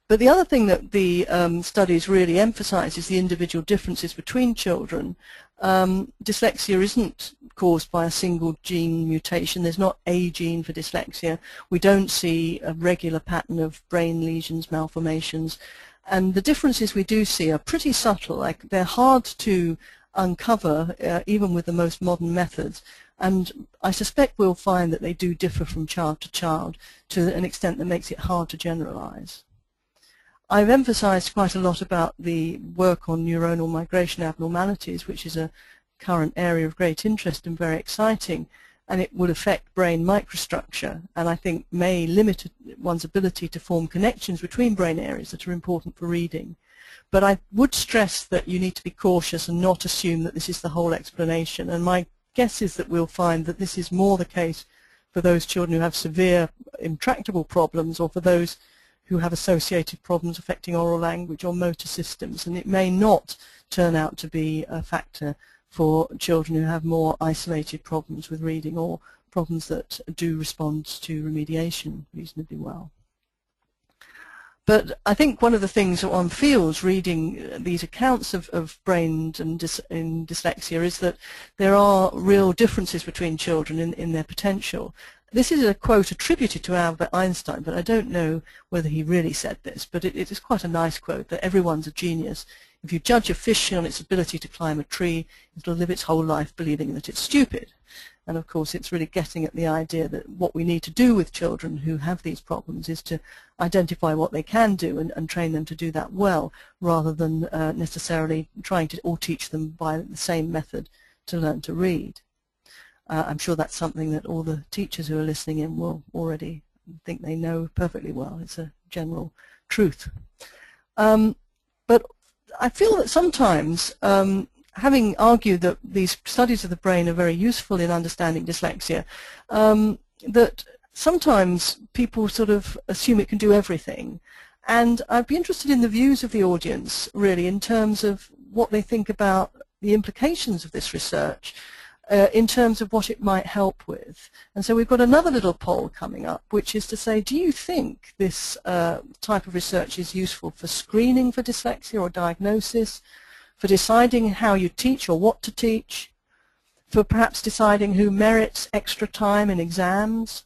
But the other thing that the um, studies really emphasize is the individual differences between children. Um, dyslexia isn't caused by a single gene mutation. There's not a gene for dyslexia. We don't see a regular pattern of brain lesions, malformations. And the differences we do see are pretty subtle. Like they're hard to uncover, uh, even with the most modern methods. And I suspect we'll find that they do differ from child to child to an extent that makes it hard to generalize. I've emphasized quite a lot about the work on neuronal migration abnormalities, which is a current area of great interest and very exciting, and it would affect brain microstructure, and I think may limit one's ability to form connections between brain areas that are important for reading. But I would stress that you need to be cautious and not assume that this is the whole explanation, and my guess is that we'll find that this is more the case for those children who have severe intractable problems or for those who have associated problems affecting oral language or motor systems and it may not turn out to be a factor for children who have more isolated problems with reading or problems that do respond to remediation reasonably well. But I think one of the things that one feels reading uh, these accounts of, of brain and dys, in dyslexia is that there are real differences between children in, in their potential. This is a quote attributed to Albert Einstein, but I don't know whether he really said this, but it, it is quite a nice quote that everyone's a genius. If you judge a fish on its ability to climb a tree, it will live its whole life believing that it's stupid. And of course, it's really getting at the idea that what we need to do with children who have these problems is to identify what they can do and, and train them to do that well, rather than uh, necessarily trying to all teach them by the same method to learn to read. Uh, I'm sure that's something that all the teachers who are listening in will already think they know perfectly well. It's a general truth. Um, but I feel that sometimes um, having argued that these studies of the brain are very useful in understanding dyslexia, um, that sometimes people sort of assume it can do everything. And I'd be interested in the views of the audience, really, in terms of what they think about the implications of this research uh, in terms of what it might help with. And so we've got another little poll coming up, which is to say, do you think this uh, type of research is useful for screening for dyslexia or diagnosis, for deciding how you teach or what to teach, for perhaps deciding who merits extra time in exams,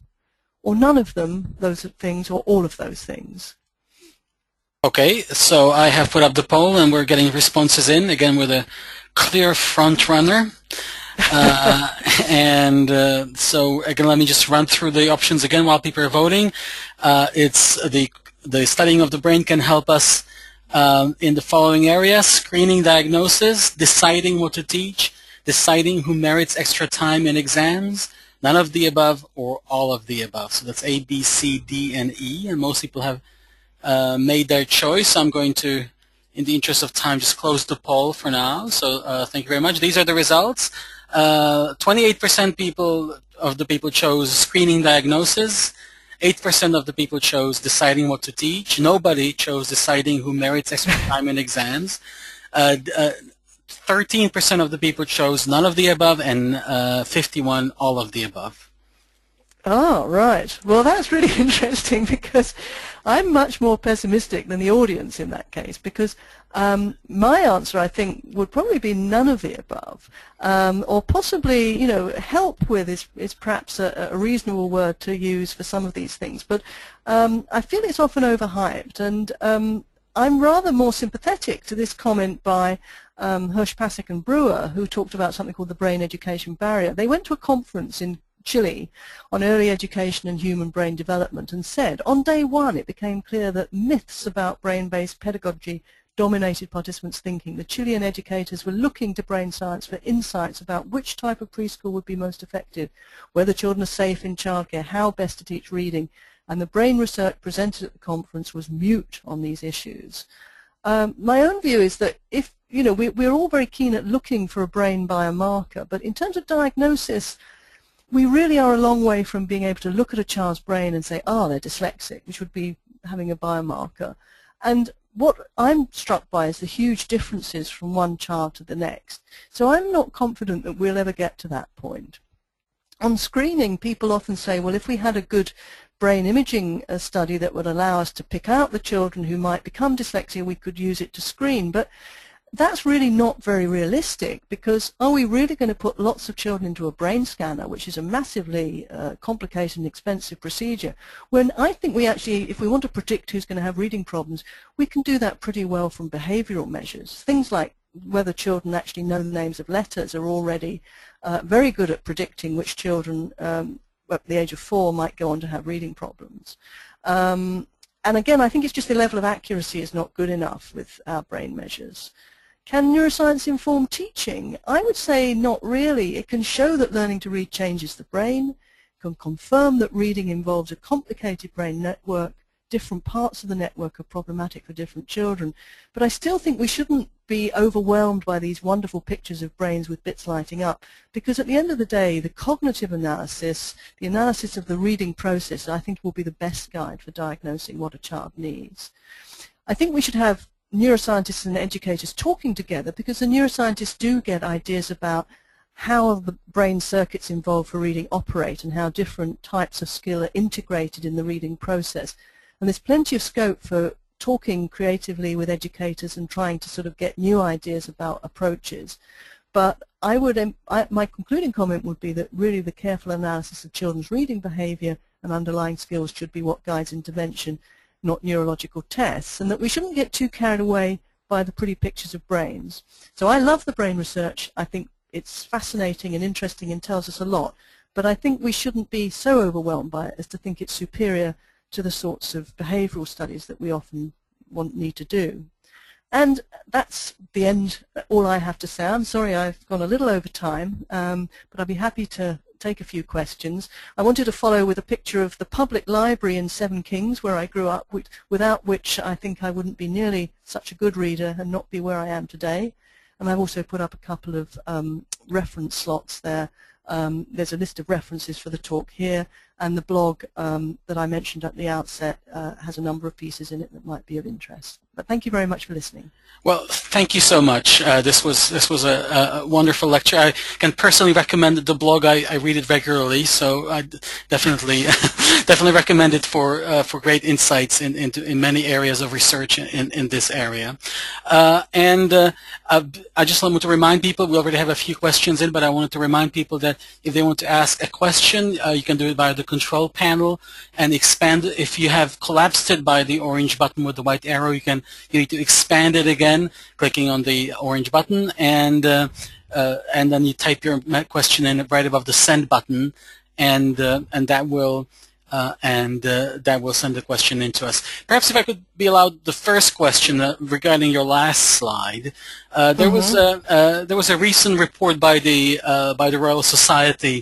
or none of them, those things, or all of those things. Okay, so I have put up the poll and we're getting responses in, again with a clear front runner. [laughs] uh, and uh, so again, let me just run through the options again while people are voting. Uh, it's the the studying of the brain can help us um, in the following areas, screening diagnosis, deciding what to teach, deciding who merits extra time in exams, none of the above, or all of the above. So that's A, B, C, D, and E, and most people have uh, made their choice. I'm going to, in the interest of time, just close the poll for now. So uh, thank you very much. These are the results. 28% uh, people of the people chose screening diagnosis. 8% of the people chose deciding what to teach. Nobody chose deciding who merits extra [laughs] time in exams. Uh, uh, 13% of the people chose none of the above, and uh, 51 all of the above. Oh, right. Well, that's really [laughs] interesting because I'm much more pessimistic than the audience in that case because um, my answer, I think, would probably be none of the above, um, or possibly, you know, help with is, is perhaps a, a, reasonable word to use for some of these things. But um, I feel it's often overhyped, and um, I'm rather more sympathetic to this comment by um, Hirsh, Pasek, and Bruer, who talked about something called the brain education barrier. They went to a conference in Chile on early education and human brain development and said on day one it became clear that myths about brain-based pedagogy dominated participants' thinking. The Chilean educators were looking to brain science for insights about which type of preschool would be most effective, whether children are safe in childcare, how best to teach reading, and the brain research presented at the conference was mute on these issues. Um, my own view is that if, you know, we, we're all very keen at looking for a brain biomarker, but in terms of diagnosis, we really are a long way from being able to look at a child's brain and say, oh, they're dyslexic, which would be having a biomarker. And what I'm struck by is the huge differences from one child to the next. So I'm not confident that we'll ever get to that point. On screening, people often say, well, if we had a good brain imaging uh, study that would allow us to pick out the children who might become dyslexia, we could use it to screen. But that's really not very realistic because are we really going to put lots of children into a brain scanner, which is a massively uh, complicated and expensive procedure, when I think we actually, if we want to predict who's going to have reading problems, we can do that pretty well from behavioral measures. Things like whether children actually know the names of letters are already uh, very good at predicting which children um, at the age of four might go on to have reading problems. Um, and again, I think it's just the level of accuracy is not good enough with our brain measures. Can neuroscience inform teaching? I would say not really. It can show that learning to read changes the brain, can confirm that reading involves a complicated brain network, different parts of the network are problematic for different children. But I still think we shouldn't be overwhelmed by these wonderful pictures of brains with bits lighting up because at the end of the day the cognitive analysis, the analysis of the reading process I think will be the best guide for diagnosing what a child needs. I think we should have neuroscientists and educators talking together because the neuroscientists do get ideas about how the brain circuits involved for reading operate and how different types of skill are integrated in the reading process. And there's plenty of scope for talking creatively with educators and trying to sort of get new ideas about approaches. But I would, I, my concluding comment would be that really the careful analysis of children's reading behavior and underlying skills should be what guides intervention not neurological tests, and that we shouldn't get too carried away by the pretty pictures of brains. So I love the brain research. I think it's fascinating and interesting and tells us a lot, but I think we shouldn't be so overwhelmed by it as to think it's superior to the sorts of behavioral studies that we often want need to do. And that's the end, all I have to say. I'm sorry I've gone a little over time, um, but I'd be happy to take a few questions. I wanted to follow with a picture of the public library in Seven Kings where I grew up, without which I think I wouldn't be nearly such a good reader and not be where I am today. And I've also put up a couple of um, reference slots there. Um, there's a list of references for the talk here, and the blog um, that I mentioned at the outset uh, has a number of pieces in it that might be of interest. But thank you very much for listening. Well, thank you so much. Uh, this was this was a, a, wonderful lecture. I can personally recommend the blog. I, I read it regularly, so I definitely [laughs] definitely recommend it for uh, for great insights in, into in many areas of research in in this area. Uh, and uh, I just wanted to remind people we already have a few questions in, but I wanted to remind people that if they want to ask a question, uh, you can do it via the control panel and expand. If you have collapsed it by the orange button with the white arrow, you can you need to expand it again, clicking on the orange button, and uh, uh, and then you type your question in right above the send button, and uh, and that will uh, and uh, that will send the question into us. Perhaps if I could be allowed the first question uh, regarding your last slide. there mm -hmm. was mm-hmm. a there was a recent report by the by the Royal Society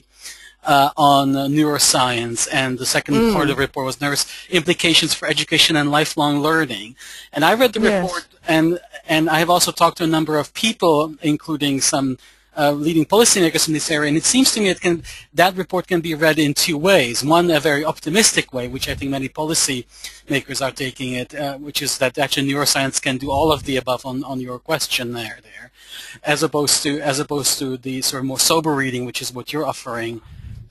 uh, on uh, neuroscience, and the second mm. part of the report was nervous implications for education and lifelong learning. And I read the yes. report, and and I have also talked to a number of people, including some uh, leading policymakers in this area, and it seems to me it can, that report can be read in two ways. One, a very optimistic way, which I think many policymakers are taking it, uh, which is that actually neuroscience can do all of the above on, on your question there, there, as opposed to as opposed to the sort of more sober reading, which is what you're offering,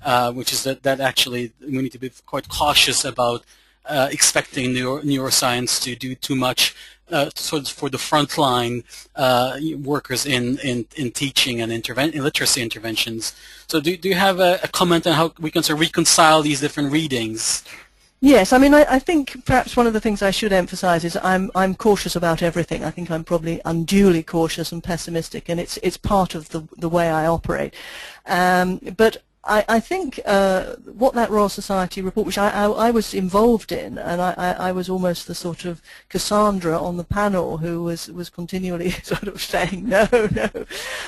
uh, which is that that actually we need to be quite cautious about uh, expecting neuro neuroscience to do too much uh, sort of for the frontline uh, workers in, in, in teaching and interven in literacy interventions. So do, do you have a, a, comment on how we can sort of reconcile these different readings? Yes, I mean, I, I, think perhaps one of the things I should emphasize is I'm, I'm cautious about everything. I think I'm probably unduly cautious and pessimistic, and it's, it's part of the, the way I operate. Um, but I, I think uh, what that Royal Society report, which I, I, I was involved in, and I, was almost the sort of Cassandra on the panel who was, was continually [laughs] sort of saying no, no.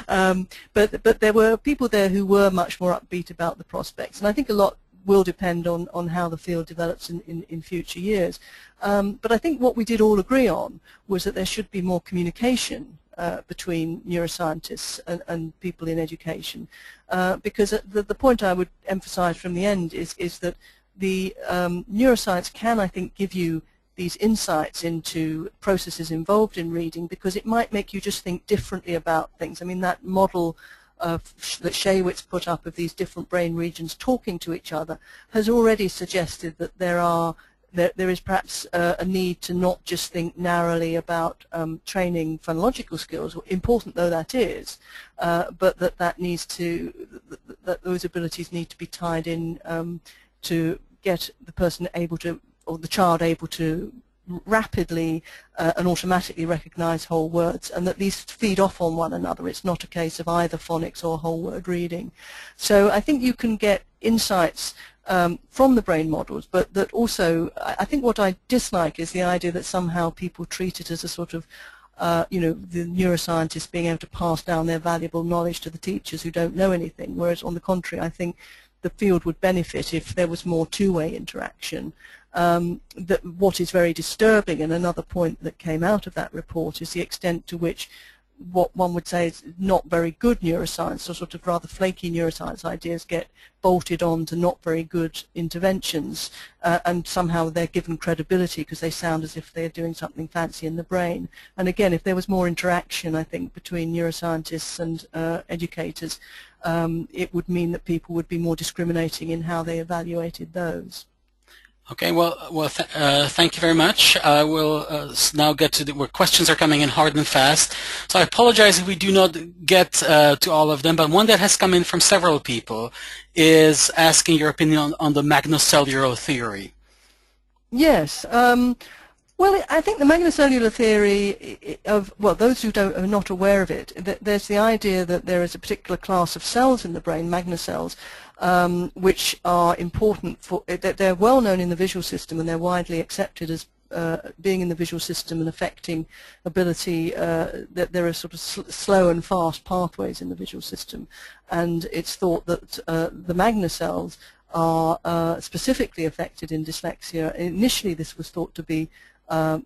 Um, but, but there were people there who were much more upbeat about the prospects. And I think a lot will depend on, on how the field develops in, in, in future years. Um, but I think what we did all agree on was that there should be more communication uh, between neuroscientists and, and, people in education. Uh, because the, the, point I would emphasize from the end is, is that the um, neuroscience can, I think, give you these insights into processes involved in reading because it might make you just think differently about things. I mean, that model that Shaywitz put up of these different brain regions talking to each other has already suggested that there are there, there is perhaps uh, a need to not just think narrowly about um, training phonological skills, important though that is, uh, but that that needs to that, that, those abilities need to be tied in um, to get the person able to or the child able to rapidly uh, and automatically recognize whole words and that these feed off on one another. It's not a case of either phonics or whole word reading. So I think you can get insights um, from the brain models, but that also, I think what I dislike is the idea that somehow people treat it as a sort of, uh, you know, the neuroscientists being able to pass down their valuable knowledge to the teachers who don't know anything, whereas on the contrary, I think the field would benefit if there was more two-way interaction. Um, that what is very disturbing, and another point that came out of that report, is the extent to which what one would say is not very good neuroscience or sort of rather flaky neuroscience ideas get bolted on to not very good interventions uh, and somehow they're given credibility because they sound as if they're doing something fancy in the brain. And again, if there was more interaction, I think, between neuroscientists and uh, educators, um, it would mean that people would be more discriminating in how they evaluated those. Okay, well, well, th uh, thank you very much. I will uh, now get to the, where questions are coming in hard and fast. So I apologize if we do not get uh, to all of them, but one that has come in from several people is asking your opinion on, on the magnocellular theory. Yes. Um, well, I think the magnocellular theory of, well, those who don't, are not aware of it, there's the idea that there is a particular class of cells in the brain, magnocells, um, which are important for, that they're well known in the visual system and they're widely accepted as uh, being in the visual system and affecting ability, uh, that there are sort of sl slow and fast pathways in the visual system. And it's thought that uh, the magnocells are uh, specifically affected in dyslexia. Initially this was thought to be um,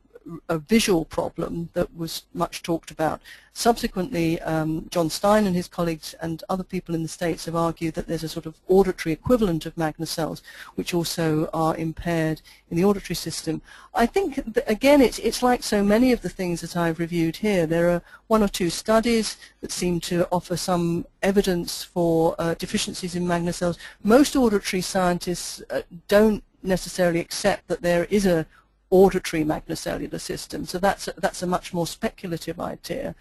a visual problem that was much talked about. Subsequently, um, John Stein and his colleagues and other people in the States have argued that there's a sort of auditory equivalent of magnocells which also are impaired in the auditory system. I think, that, again, it's, it's like so many of the things that I've reviewed here. There are one or two studies that seem to offer some evidence for uh, deficiencies in magnocells. Most auditory scientists uh, don't necessarily accept that there is a auditory magnocellular system. So that's a, that's a much more speculative idea.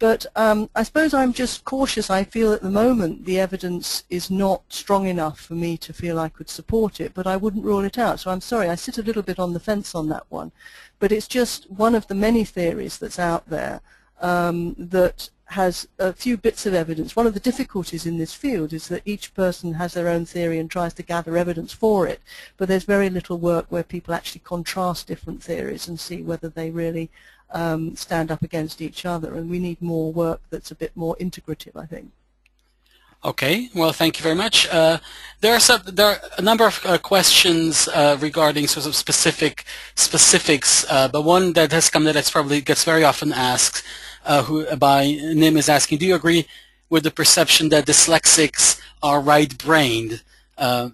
But um, I suppose I'm just cautious. I feel at the moment the evidence is not strong enough for me to feel I could support it, but I wouldn't rule it out. So I'm sorry, I sit a little bit on the fence on that one. But it's just one of the many theories that's out there um, that has a few bits of evidence. One of the difficulties in this field is that each person has their own theory and tries to gather evidence for it, but there's very little work where people actually contrast different theories and see whether they really um, stand up against each other, and we need more work that's a bit more integrative, I think. Okay, well, thank you very much. Uh, there are some, there are a number of uh, questions uh, regarding sort of specific specifics, uh, but one that has come that probably gets very often asked, uh, who by Nim is asking, do you agree with the perception that dyslexics are right-brained? Uh,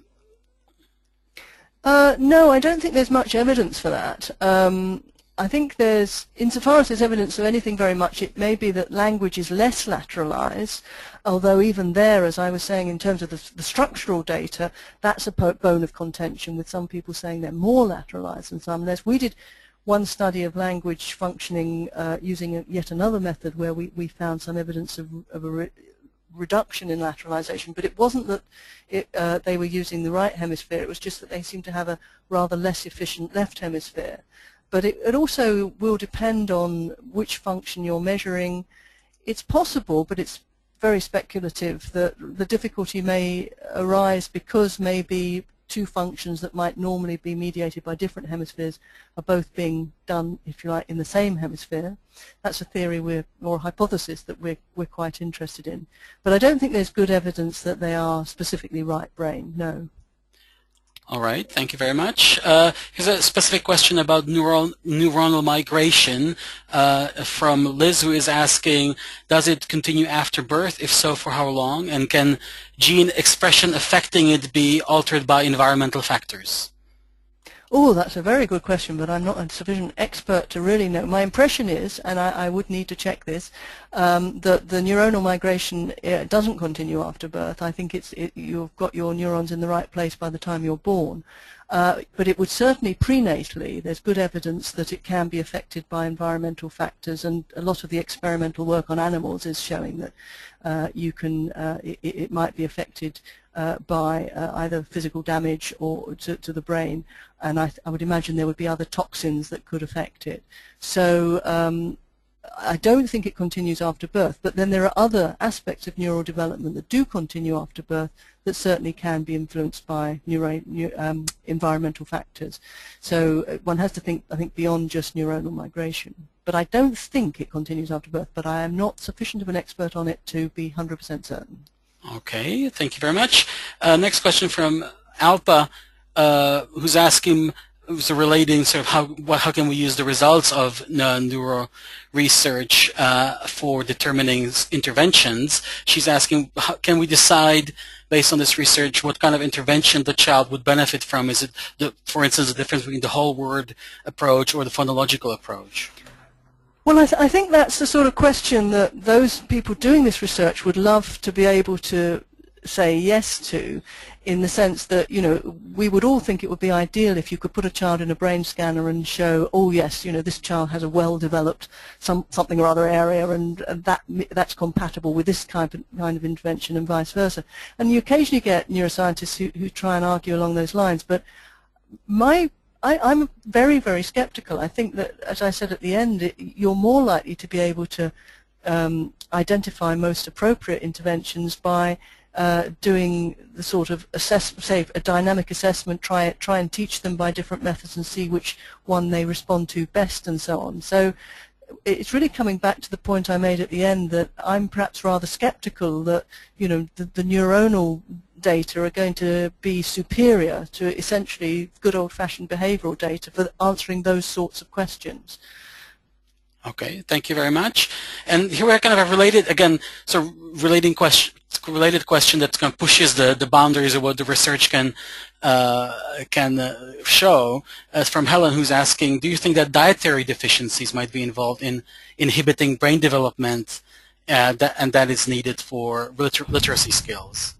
no, I don't think there's much evidence for that. Um, I think there's, insofar as there's evidence of anything very much, it may be that language is less lateralized, although even there, as I was saying, in terms of the, the structural data, that's a bone of contention with some people saying they're more lateralized than some less. We did one study of language functioning uh, using yet another method where we, we found some evidence of, of a re reduction in lateralization, but it wasn't that it, uh, they were using the right hemisphere, it was just that they seemed to have a rather less efficient left hemisphere. But it, it also will depend on which function you're measuring. It's possible, but it's very speculative that the difficulty may arise because maybe two functions that might normally be mediated by different hemispheres are both being done, if you like, in the same hemisphere. That's a theory we're, or a hypothesis that we're, we're quite interested in. But I don't think there's good evidence that they are specifically right brain, no. All right, thank you very much. Uh, here's a specific question about neural, neuronal migration uh, from Liz, who is asking, does it continue after birth? If so, for how long? And can gene expression affecting it be altered by environmental factors? Oh, that's a very good question, but I'm not a sufficient expert to really know. My impression is, and I, I would need to check this, um, that the neuronal migration uh, doesn't continue after birth. I think it's it, you've got your neurons in the right place by the time you're born. Uh, but it would certainly prenatally, there's good evidence that it can be affected by environmental factors and a lot of the experimental work on animals is showing that uh, you can, uh, it, it, might be affected uh, by uh, either physical damage or to, to the brain and I, I, would imagine there would be other toxins that could affect it. So um, I don't think it continues after birth, but then there are other aspects of neural development that do continue after birth that certainly can be influenced by neuro, um, environmental factors. So uh, one has to think, I think, beyond just neuronal migration. But I don't think it continues after birth, but I am not sufficient of an expert on it to be 100% certain. Okay, thank you very much. Uh, next question from Alpa, uh, who's asking so relating sort of how what, how can we use the results of neuro research uh, for determining interventions. She's asking, how, can we decide based on this research what kind of intervention the child would benefit from? Is it, the, for instance, the difference between the whole word approach or the phonological approach? Well, I, th I think that's the sort of question that those people doing this research would love to be able to say yes to in the sense that, you know, we would all think it would be ideal if you could put a child in a brain scanner and show, oh yes, you know, this child has a well-developed some, something or other area and, that that's compatible with this kind of, kind of intervention and vice versa. And you occasionally get neuroscientists who, who try and argue along those lines, but my I, am very, very skeptical. I think that, as I said at the end, it, you're more likely to be able to um, identify most appropriate interventions by uh, doing the sort of assess, say a dynamic assessment, try try and teach them by different methods and see which one they respond to best and so on. So it's really coming back to the point I made at the end that I'm perhaps rather skeptical that you know the, the neuronal data are going to be superior to essentially good old-fashioned behavioral data for answering those sorts of questions. Okay, thank you very much. And here we are kind of a related, again, so relating question, related question that kind of pushes the, the boundaries of what the research can uh, can uh, show. As from Helen, who's asking, do you think that dietary deficiencies might be involved in inhibiting brain development, uh, that, and that is needed for liter literacy skills?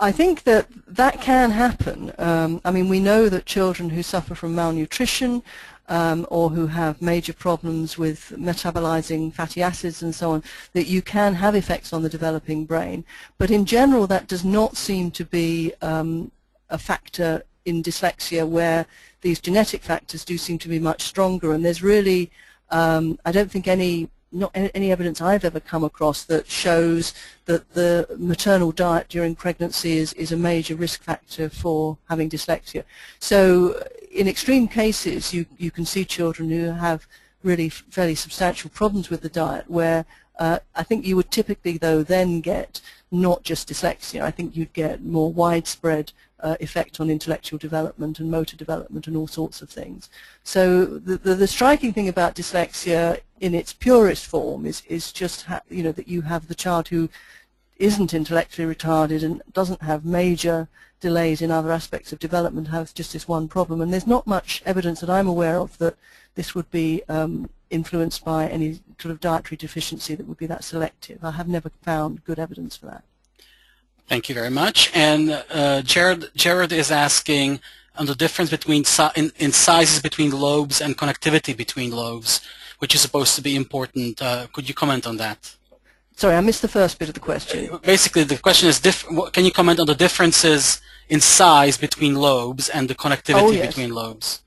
I think that that can happen. Um, I mean, we know that children who suffer from malnutrition um, or who have major problems with metabolizing fatty acids and so on, that you can have effects on the developing brain. But in general, that does not seem to be um, a factor in dyslexia where these genetic factors do seem to be much stronger. And there's really, um, I don't think any not any evidence I've ever come across that shows that the maternal diet during pregnancy is, is a major risk factor for having dyslexia. So in extreme cases, you, you can see children who have really fairly substantial problems with the diet where Uh, I think you would typically, though, then get not just dyslexia. I think you'd get more widespread uh, effect on intellectual development and motor development and all sorts of things. So the, the, the striking thing about dyslexia in its purest form is, is just, you know, that you have the child who isn't intellectually retarded and doesn't have major delays in other aspects of development has just this one problem. And there's not much evidence that I'm aware of that this would be um, influenced by any sort of dietary deficiency that would be that selective. I have never found good evidence for that. Thank you very much. And uh, Jared, Jared is asking on the difference between si in, in, sizes between lobes and connectivity between lobes, which is supposed to be important. Uh, could you comment on that? Sorry, I missed the first bit of the question. Basically, the question is, can you comment on the differences in size between lobes and the connectivity oh, yes. between lobes?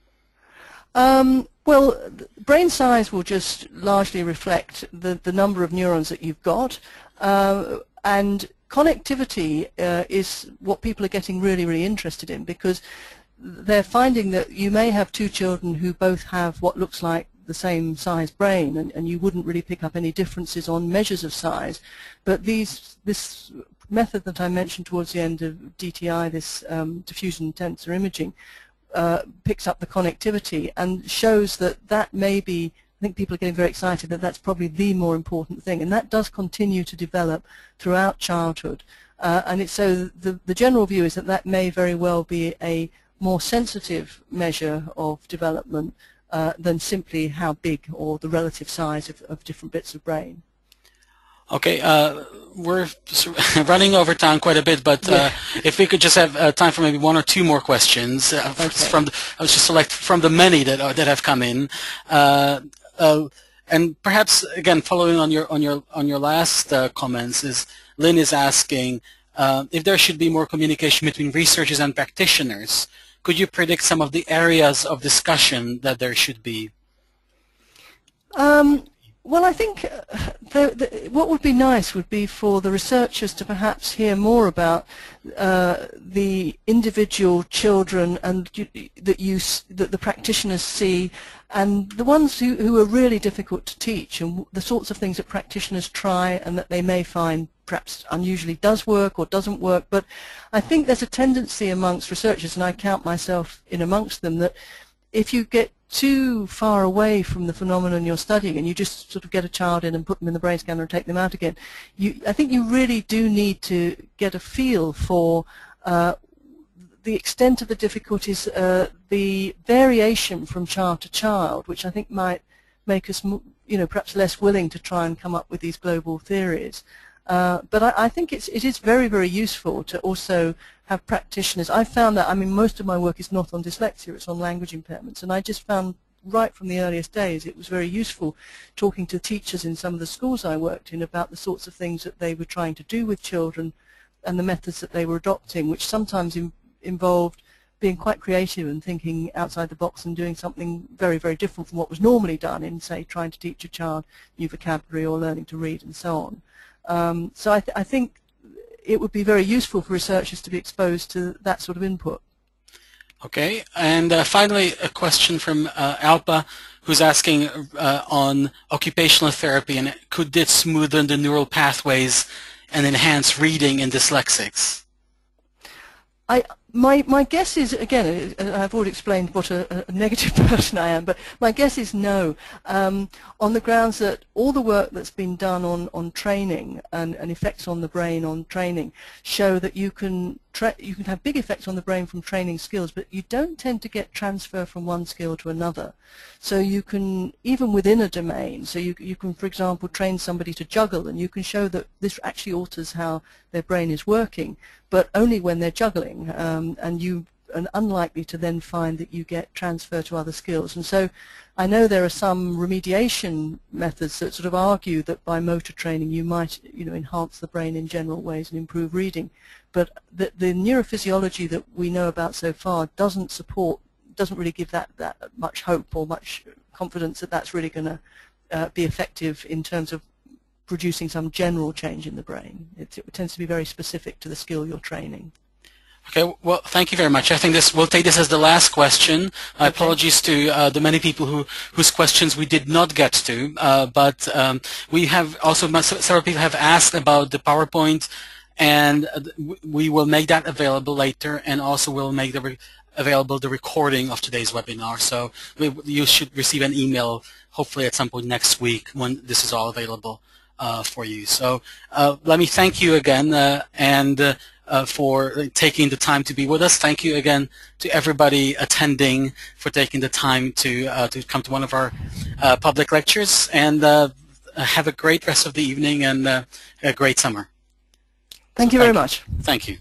Um, well, brain size will just largely reflect the, the number of neurons that you've got. Uh, and connectivity uh, is what people are getting really, really interested in because they're finding that you may have two children who both have what looks like the same size brain and, and you wouldn't really pick up any differences on measures of size. But these, this method that I mentioned towards the end of DTI, this um, diffusion tensor imaging, uh, picks up the connectivity and shows that that may be I think people are getting very excited that that's probably the more important thing, and that does continue to develop throughout childhood. Uh, and so the, the general view is that that may very well be a more sensitive measure of development uh, than simply how big or the relative size of, of different bits of brain. Okay, uh, we're [laughs] running over time quite a bit, but uh, if we could just have uh, time for maybe one or two more questions uh, okay. from the, I was just select from the many that that have come in, uh, uh, and perhaps again following on your on your on your last comments is Lynn is asking if there should be more communication between researchers and practitioners. Could you predict some of the areas of discussion that there should be? Um, well, I think uh, the, the, what would be nice would be for the researchers to perhaps hear more about uh, the individual children and you, that you that the practitioners see, and the ones who, who are really difficult to teach, and the sorts of things that practitioners try and that they may find perhaps unusually does work or doesn't work. But I think there's a tendency amongst researchers, and I count myself in amongst them, that if you get too far away from the phenomenon you're studying and you just sort of get a child in and put them in the brain scanner and take them out again, you, I think you really do need to get a feel for uh, the extent of the difficulties, uh, the variation from child to child, which I think might make us, you know, perhaps less willing to try and come up with these global theories. Uh, but I, I, think it's, it is very, very useful to also have practitioners. I found that, I mean, most of my work is not on dyslexia, it's on language impairments, and I just found right from the earliest days it was very useful talking to teachers in some of the schools I worked in about the sorts of things that they were trying to do with children and the methods that they were adopting, which sometimes in, involved being quite creative and thinking outside the box and doing something very, very different from what was normally done in, say, trying to teach a child new vocabulary or learning to read and so on. Um, so I, th I think it would be very useful for researchers to be exposed to that sort of input. Okay, and uh, finally a question from uh, Alpa who's asking uh, on occupational therapy and could this smoothen the neural pathways and enhance reading in dyslexics? I, my, my guess is, again, uh, I've already explained what a, a negative [laughs] person I am, but my guess is no, um, on the grounds that all the work that's been done on, on training and, and effects on the brain on training show that you can you can have big effects on the brain from training skills, but you don't tend to get transfer from one skill to another. So you can, even within a domain, so you, you can, for example, train somebody to juggle, and you can show that this actually alters how their brain is working, but only when they're juggling, um, and you and unlikely to then find that you get transfer to other skills. And so I know there are some remediation methods that sort of argue that by motor training you might you know, enhance the brain in general ways and improve reading. But the, the neurophysiology that we know about so far doesn't support, doesn't really give that, that much hope or much confidence that that's really going to uh, be effective in terms of producing some general change in the brain. It, it tends to be very specific to the skill you're training. Okay, well, thank you very much. I think this we'll take this as the last question. Okay. Apologies to uh, the many people who whose questions we did not get to, uh, but um, we have also several people have asked about the PowerPoint, and we will make that available later, and also we'll make the available the recording of today's webinar. So we, you should receive an email hopefully at some point next week when this is all available uh, for you. So uh, let me thank you again, uh, and uh, for taking the time to be with us. Thank you again to everybody attending for taking the time to, uh, to come to one of our uh, public lectures. And uh, have a great rest of the evening and uh, a great summer. Thank you thank very you. much. Thank you.